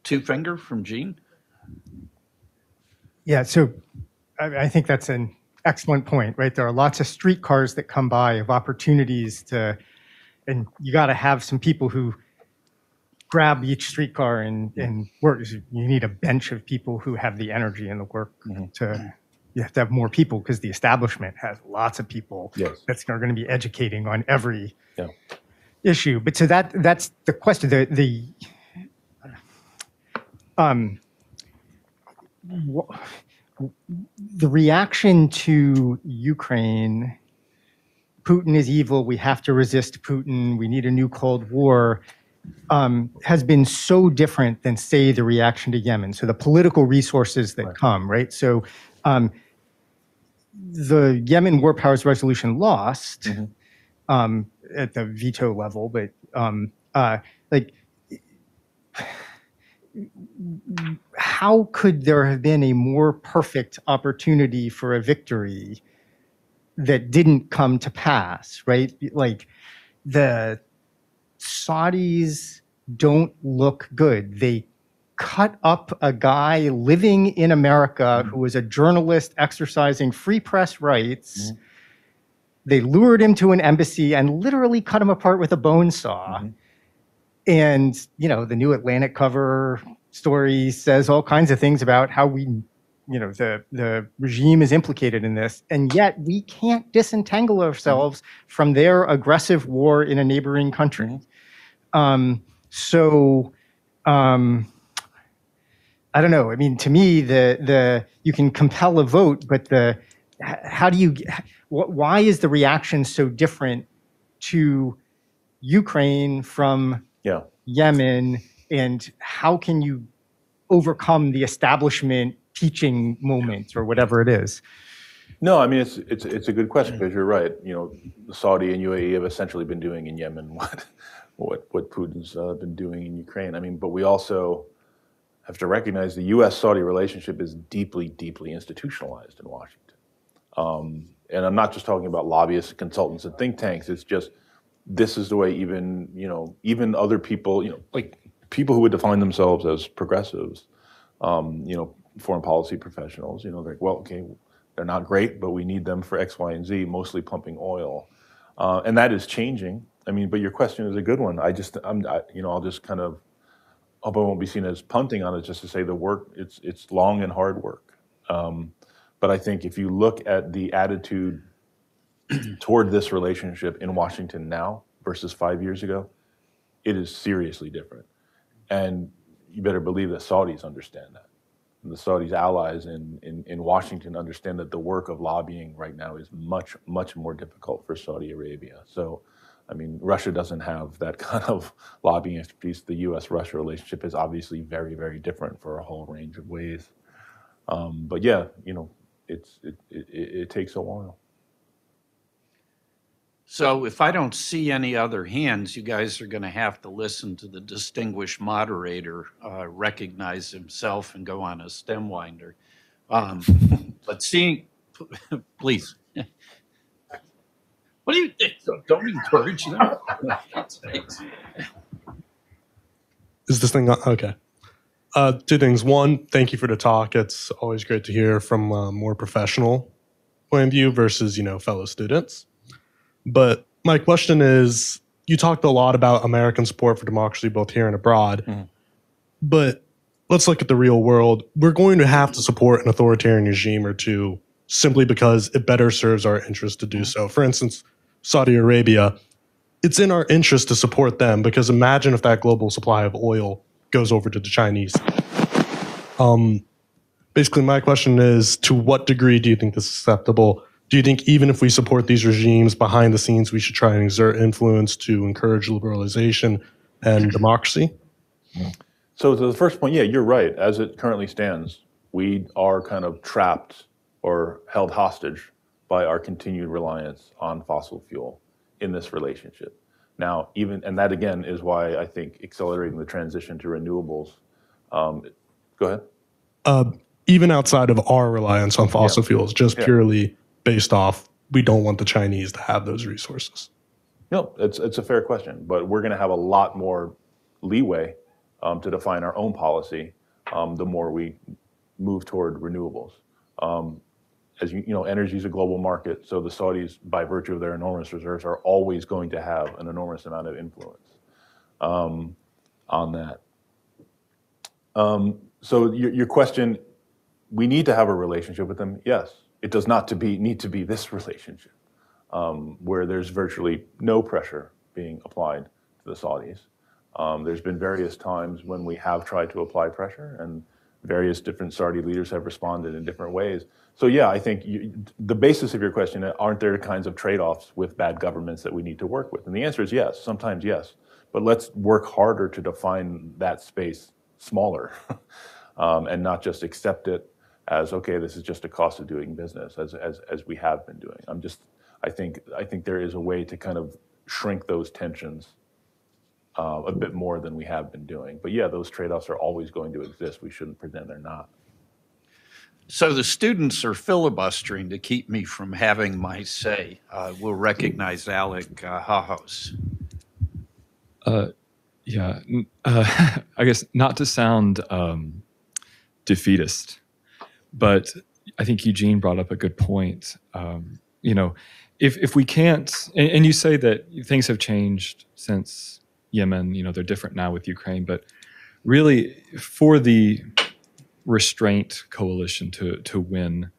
Two finger from Gene. Yeah, so I, I think that's an excellent point, right? There are lots of streetcars that come by of opportunities to, and you got to have some people who grab each streetcar and, and work. You need a bench of people who have the energy and the work to, you have to have more people because the establishment has lots of people Yes. that's are going to be educating on every Yeah. issue. But so that that's the question. The the um, wha- the reaction to Ukraine, Putin is evil. We have to resist Putin. We need a new Cold War. Um, has been so different than, say, the reaction to Yemen. So the political resources that come, right? So um, the Yemen War Powers Resolution lost um, at the veto level, but um, uh, like how could there have been a more perfect opportunity for a victory that didn't come to pass, right? Like the Saudis don't look good. They cut up a guy living in America hmm. who was a journalist exercising free press rights. Hmm. They lured him to an embassy and literally cut him apart with a bone saw. Hmm. And, you know, the new Atlantic cover story says all kinds of things about how we, you know, the, the regime is implicated in this. And yet we can't disentangle ourselves from their aggressive war in a neighboring country. Um, so, um, I don't know. I mean, to me, the, the, you can compel a vote, but the, how do you, wh- why is the reaction so different to Ukraine from Yeah. Yemen, and how can you overcome the establishment teaching moment or whatever it is? No, I mean it's it's it's a good question because you're right. You know, Saudi and UAE have essentially been doing in Yemen what what what Putin's uh, been doing in Ukraine. I mean, but we also have to recognize the U.S.-Saudi relationship is deeply, deeply institutionalized in Washington. Um, and I'm not just talking about lobbyists, and consultants, and think tanks. It's just this is the way even you know even other people you know like people who would define themselves as progressives um, you know foreign policy professionals you know they're like well okay they're not great but we need them for x y and z mostly pumping oil. Uh, and that is changing. I mean but your question is a good one. I just i'm I, you know i'll just kind of hope i won't be seen as punting on it just to say the work it's it's long and hard work. Um, but i think if you look at the attitude toward this relationship in Washington now versus five years ago, it is seriously different. And you better believe that Saudis understand that. And the Saudis' allies in, in, in Washington understand that the work of lobbying right now is much, much more difficult for Saudi Arabia. So, I mean, Russia doesn't have that kind of lobbying expertise. The US Russia relationship is obviously very, very different for a whole range of ways. Um, but yeah, you know, it's, it, it, it it takes a while. So if I don't see any other hands, you guys are going to have to listen to the distinguished moderator uh, recognize himself and go on a stem winder. Um, But seeing, please. What do you, think? don't encourage them. Is this thing on? Okay. Uh, two things. One, thank you for the talk. It's always great to hear from a more professional point of view versus, you know, fellow students. But my question is you talked a lot about American support for democracy both here and abroad. But let's look at the real world. We're going to have to support an authoritarian regime or two simply because it better serves our interest to do so. For instance, Saudi Arabia, it's in our interest to support them because imagine if that global supply of oil goes over to the Chinese. Um, basically, my question is to what degree do you think this is acceptable? Do you think even if we support these regimes behind the scenes, we should try and exert influence to encourage liberalization and democracy? So to the first point, yeah, you're right. As it currently stands, we are kind of trapped or held hostage by our continued reliance on fossil fuel in this relationship. Now, even, and that again is why I think accelerating the transition to renewables. Um, go ahead. Uh, even outside of our reliance on fossil fuels, just Yeah. purely based off we don't want the Chinese to have those resources. No, it's, it's a fair question, but we're going to have a lot more leeway um, to define our own policy um, the more we move toward renewables. Um, as you, you know, energy is a global market, so the Saudis, by virtue of their enormous reserves, are always going to have an enormous amount of influence um, on that. Um, so your, your question, we need to have a relationship with them. Yes, it does not to be need to be this relationship um, where there's virtually no pressure being applied to the Saudis. Um, there's been various times when we have tried to apply pressure, and various different Saudi leaders have responded in different ways. So yeah, I think you, the basis of your question, aren't there kinds of trade-offs with bad governments that we need to work with? And the answer is yes, sometimes yes. But let's work harder to define that space smaller um, and not just accept it as, okay, this is just a cost of doing business as, as, as we have been doing. I'm just, I think, I think there is a way to kind of shrink those tensions uh, a bit more than we have been doing. But yeah, those trade-offs are always going to exist. We shouldn't pretend they're not. So the students are filibustering to keep me from having my say. Uh, We'll recognize Alec uh, Hajos. Uh, yeah, uh, I guess not to sound um, defeatist, but I think Eugene brought up a good point. Um, you know, if if we can't, and, and you say that things have changed since Yemen, you know, they're different now with Ukraine, but really for the restraint coalition to to win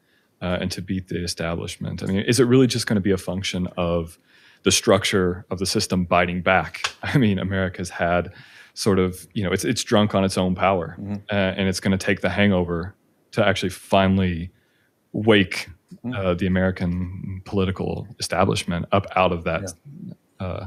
uh, and to beat the establishment, I mean, is it really just going to be a function of the structure of the system biting back. I mean, America's had sort of, you know, it's it's drunk on its own power, uh, and it's going to take the hangover to actually finally wake uh, the American political establishment up out of that uh,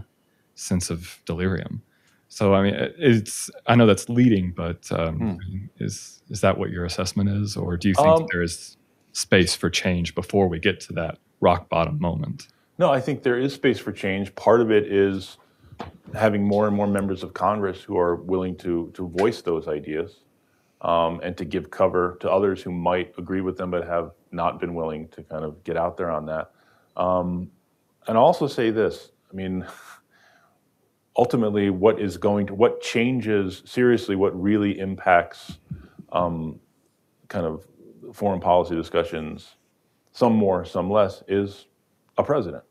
sense of delirium. So, I mean, it's I know that's leading, but um, is is that what your assessment is, or do you think Um, there is space for change before we get to that rock bottom moment? No, I think there is space for change. Part of it is having more and more members of Congress who are willing to to voice those ideas um, and to give cover to others who might agree with them but have not been willing to kind of get out there on that. Um, and I'll also say this: I mean, ultimately, what is going to what changes seriously? What really impacts um, kind of foreign policy discussions? Some more, some less, is a president.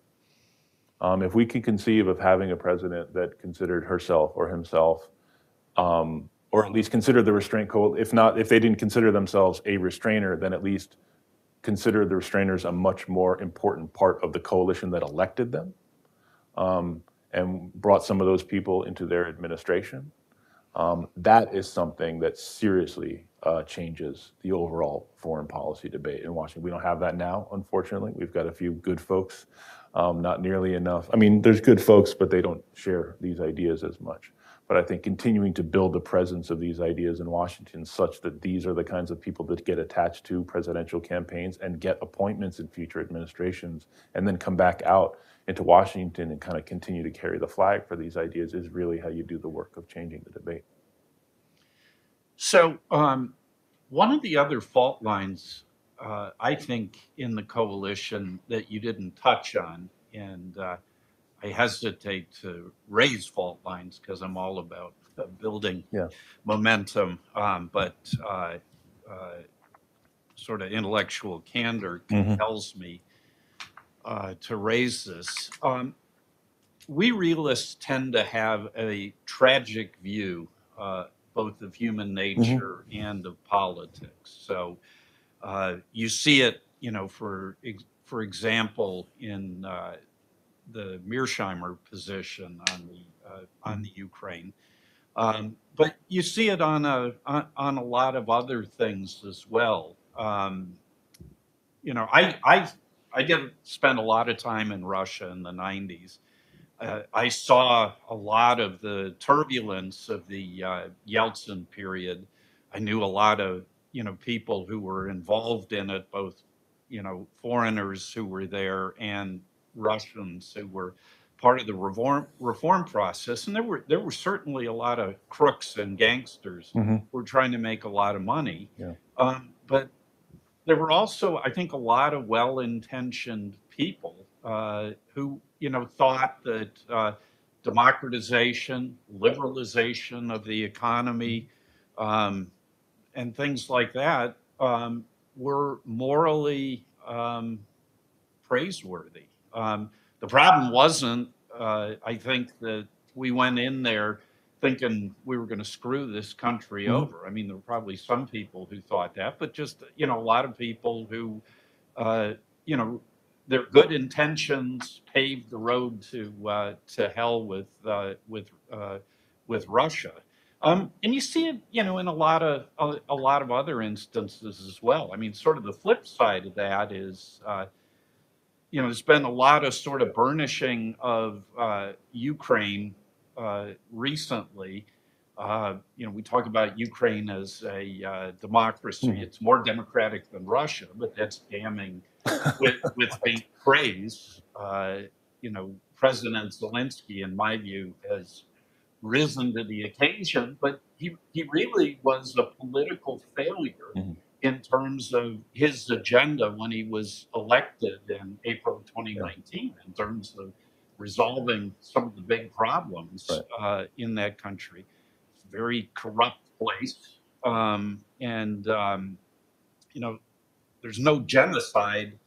Um, if we can conceive of having a president that considered herself or himself, um, or at least consider the restraint coal, if not, if they didn't consider themselves a restrainer, then at least consider the restrainers a much more important part of the coalition that elected them um, and brought some of those people into their administration. Um, that is something that seriously uh, changes the overall foreign policy debate in Washington. We don't have that now, unfortunately. We've got a few good folks, um, not nearly enough. I mean, there's good folks, but they don't share these ideas as much. But I think continuing to build the presence of these ideas in Washington such that these are the kinds of people that get attached to presidential campaigns and get appointments in future administrations and then come back out into Washington and kind of continue to carry the flag for these ideas is really how you do the work of changing the debate. So, um, one of the other fault lines, uh, I think, in the coalition that you didn't touch on, and uh, I hesitate to raise fault lines because I'm all about uh, building Yeah. momentum, um, but uh, uh, sort of intellectual candor compels me uh, to raise this. Um, we realists tend to have a tragic view, uh, both of human nature and of politics. So uh, you see it, you know, for for example, in uh, the Mearsheimer position on the uh, on the Ukraine, um, but you see it on a on, on a lot of other things as well. Um, you know, I I I did spend a lot of time in Russia in the '90s, uh, I saw a lot of the turbulence of the uh, Yeltsin period. I knew a lot of you know people who were involved in it, both you know foreigners who were there and Russians who were part of the reform reform process. And there were there were certainly a lot of crooks and gangsters Mhm. who were trying to make a lot of money. Yeah. Um, but there were also, I think, a lot of well-intentioned people uh, who, you know, thought that uh, democratization, liberalization of the economy, um, and things like that um, were morally um, praiseworthy. Um, the problem wasn't, uh, I think, that we went in there thinking we were going to screw this country Mhm. over. I mean, there were probably some people who thought that, but just, you know, a lot of people who, uh, you know, their good intentions paved the road to uh, to hell with uh, with uh, with Russia. Um, and you see it, you know, in a lot of a, a lot of other instances as well. I mean, sort of the flip side of that is, uh, you know, there's been a lot of sort of burnishing of uh, Ukraine uh, recently. Uh, you know, we talk about Ukraine as a uh, democracy. Mhm. It's more democratic than Russia, but that's damning with with faint praise. Uh, you know, President Zelensky, in my view, has risen to the occasion, but he, he really was a political failure Mhm. In terms of his agenda when he was elected in April 2019, in terms of resolving some of the big problems Right. uh, in that country. It's a very corrupt place. Um, and, um, you know, there's no genocide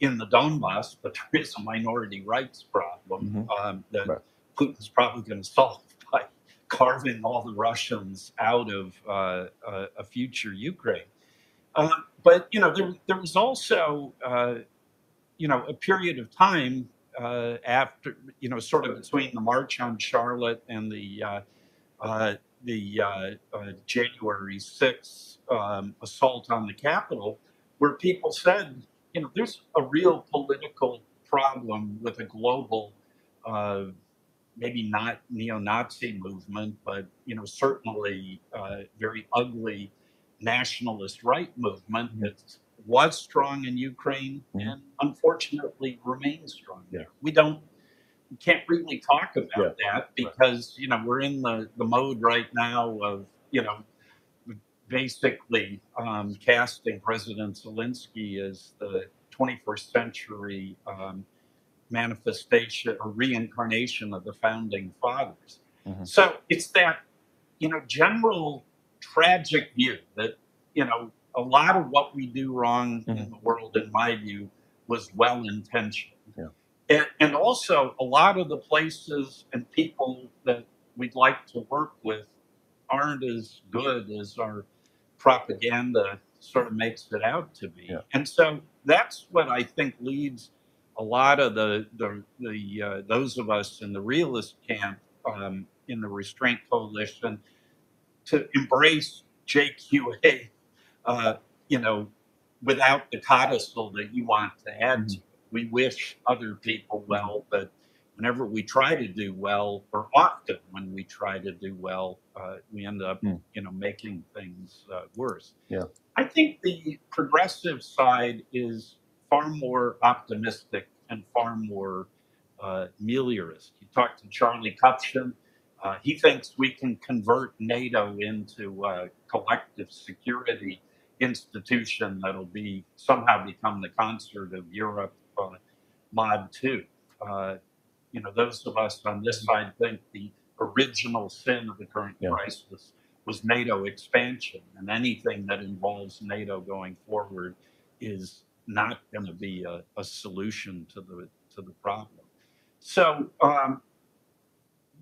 in the Donbass, but there is a minority rights problem um, that Right. Putin's probably going to solve by carving all the Russians out of uh, a, a future Ukraine. Um, but you know, there there was also uh, you know a period of time uh, after you know sort of between the March on Charlotte and the uh, uh, the uh, uh, January sixth um, assault on the Capitol, where people said, you know, there's a real political problem with a global. Maybe not neo-Nazi movement, but you know certainly uh, very ugly nationalist right movement that was strong in Ukraine Mhm. and unfortunately remains strong Yeah. there. We don't we can't really talk about that because you know we're in the the mode right now of you know basically um, casting President Zelensky as the 21st century um, manifestation or reincarnation of the founding fathers. Mhm. So it's that, you know, general tragic view that, you know, a lot of what we do wrong in the world, in my view, was well intentioned. Yeah. And, and also, a lot of the places and people that we'd like to work with aren't as good as our propaganda sort of makes it out to be. Yeah. And so that's what I think leads a lot of the the, the uh, those of us in the realist camp um, in the restraint coalition to embrace JQA, uh, you know, without the codicil that you want to add to it. We wish other people well, but whenever we try to do well, or often when we try to do well, uh, we end up, Mm. you know, making things uh, worse. Yeah. I think the progressive side is far more optimistic and far more uh, meliorist. You talk to Charlie Kupchan, uh, he thinks we can convert NATO into a collective security institution that'll be somehow become the concert of Europe uh, Mod 2. Uh, you know, those of us on this side think the original sin of the current Yeah. crisis was NATO expansion, and anything that involves NATO going forward is not going to be a, a solution to the to the problem. So, um,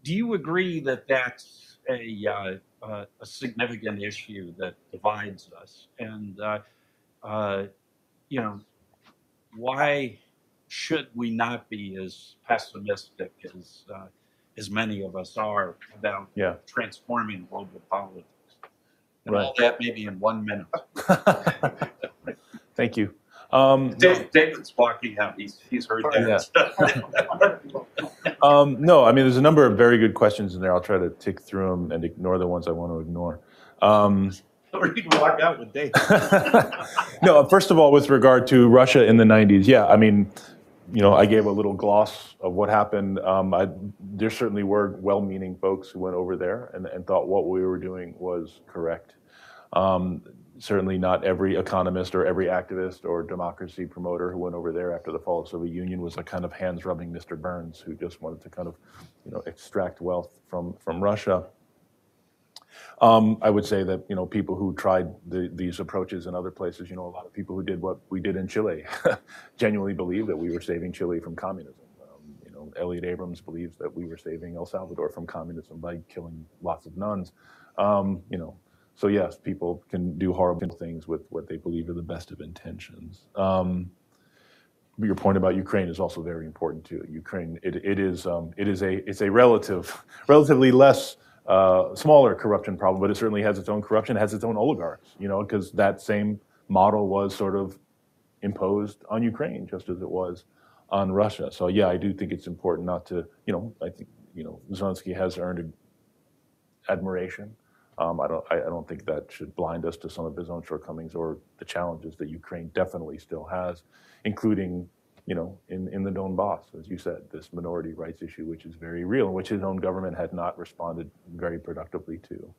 do you agree that that's a uh, uh, a significant issue that divides us? And uh, uh, you know, why should we not be as pessimistic as uh, as many of us are about Yeah. transforming global politics? And Right. all that maybe in one minute. Thank you. Um, Dave, David's walking out. He's he's heard that. Um, no, I mean, there's a number of very good questions in there. I'll try to tick through them and ignore the ones I want to ignore. Um, Or you can walk out with Dave. no, first of all, with regard to Russia in the 90s, yeah, I mean, you know, I gave a little gloss of what happened. Um, I, there certainly were well-meaning folks who went over there and, and thought what we were doing was correct. Um, certainly not every economist or every activist or democracy promoter who went over there after the fall of the Soviet Union was a kind of hands-rubbing Mr. Burns who just wanted to kind of, you know, extract wealth from from Russia. Um, I would say that you know people who tried the, these approaches in other places, you know, a lot of people who did what we did in Chile, genuinely believed that we were saving Chile from communism. Um, you know, Elliott Abrams believes that we were saving El Salvador from communism by killing lots of nuns. Um, you know, so yes, people can do horrible things with what they believe are the best of intentions. Um, but your point about Ukraine is also very important too. Ukraine, it, it is um, it is a it's a relative relatively less uh, smaller corruption problem, but it certainly has its own corruption, has its own oligarchs. You know, because that same model was sort of imposed on Ukraine just as it was on Russia. So yeah, I do think it's important not to you know I think you know Zelensky has earned admiration. Um, I don't I, I don't think that should blind us to some of his own shortcomings or the challenges that Ukraine definitely still has, including you know, in, in the Donbass, as you said, this minority rights issue, which is very real, which his own government had not responded very productively to.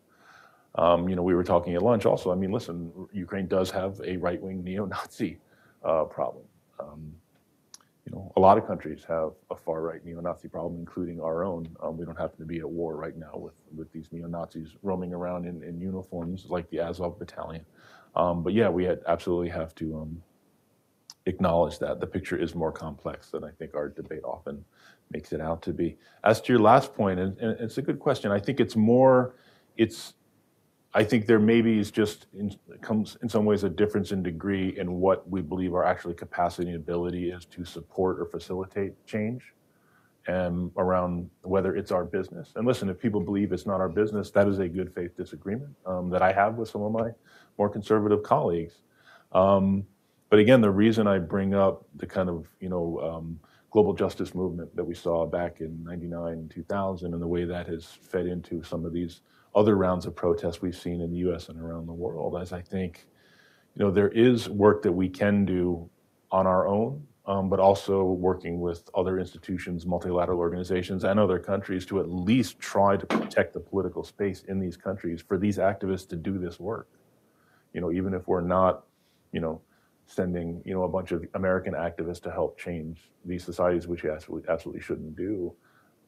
Um, you know, we were talking at lunch also. I mean, listen, Ukraine does have a right wing neo Nazi uh, problem. Um, you know, a lot of countries have a far right neo Nazi problem, including our own. Um, we don't happen to be at war right now with, with these neo Nazis roaming around in, in uniforms like the Azov battalion. Um, but yeah, we had, absolutely have to um, acknowledge that the picture is more complex than I think our debate often makes it out to be. As to your last point, and, and it's a good question. I think it's more, it's, I think there maybe is just in, comes in some ways a difference in degree in what we believe our actually capacity and ability is to support or facilitate change and around whether it's our business. And listen, if people believe it's not our business, that is a good faith disagreement um, that I have with some of my more conservative colleagues. Um, but again, the reason I bring up the kind of, you know, um, global justice movement that we saw back in 99 and 2000 and the way that has fed into some of these other rounds of protests we've seen in the US and around the world, as I think, you know, there is work that we can do on our own, um, but also working with other institutions, multilateral organizations, and other countries to at least try to protect the political space in these countries for these activists to do this work. You know, even if we're not, you know, sending you know a bunch of American activists to help change these societies, which we absolutely absolutely shouldn't do.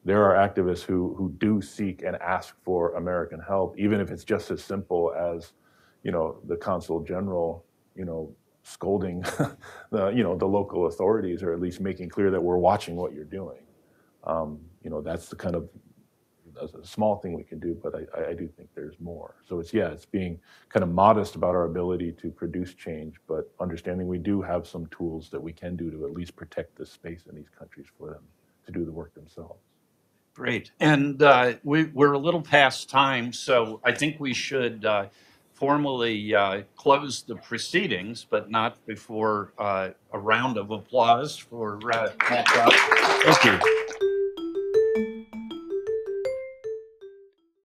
There are activists who who do seek and ask for American help, even if it's just as simple as, you know, the consul general, you know, scolding the you know the local authorities, or at least making clear that we're watching what you're doing. Um, you know, that's the kind of a small thing we can do, but I, I do think there's more. So it's, yeah, it's being kind of modest about our ability to produce change, but understanding we do have some tools that we can do to at least protect the space in these countries for them to do the work themselves. Great. And uh, we, we're a little past time, so I think we should uh, formally uh, close the proceedings, but not before uh, a round of applause for uh. Thank you.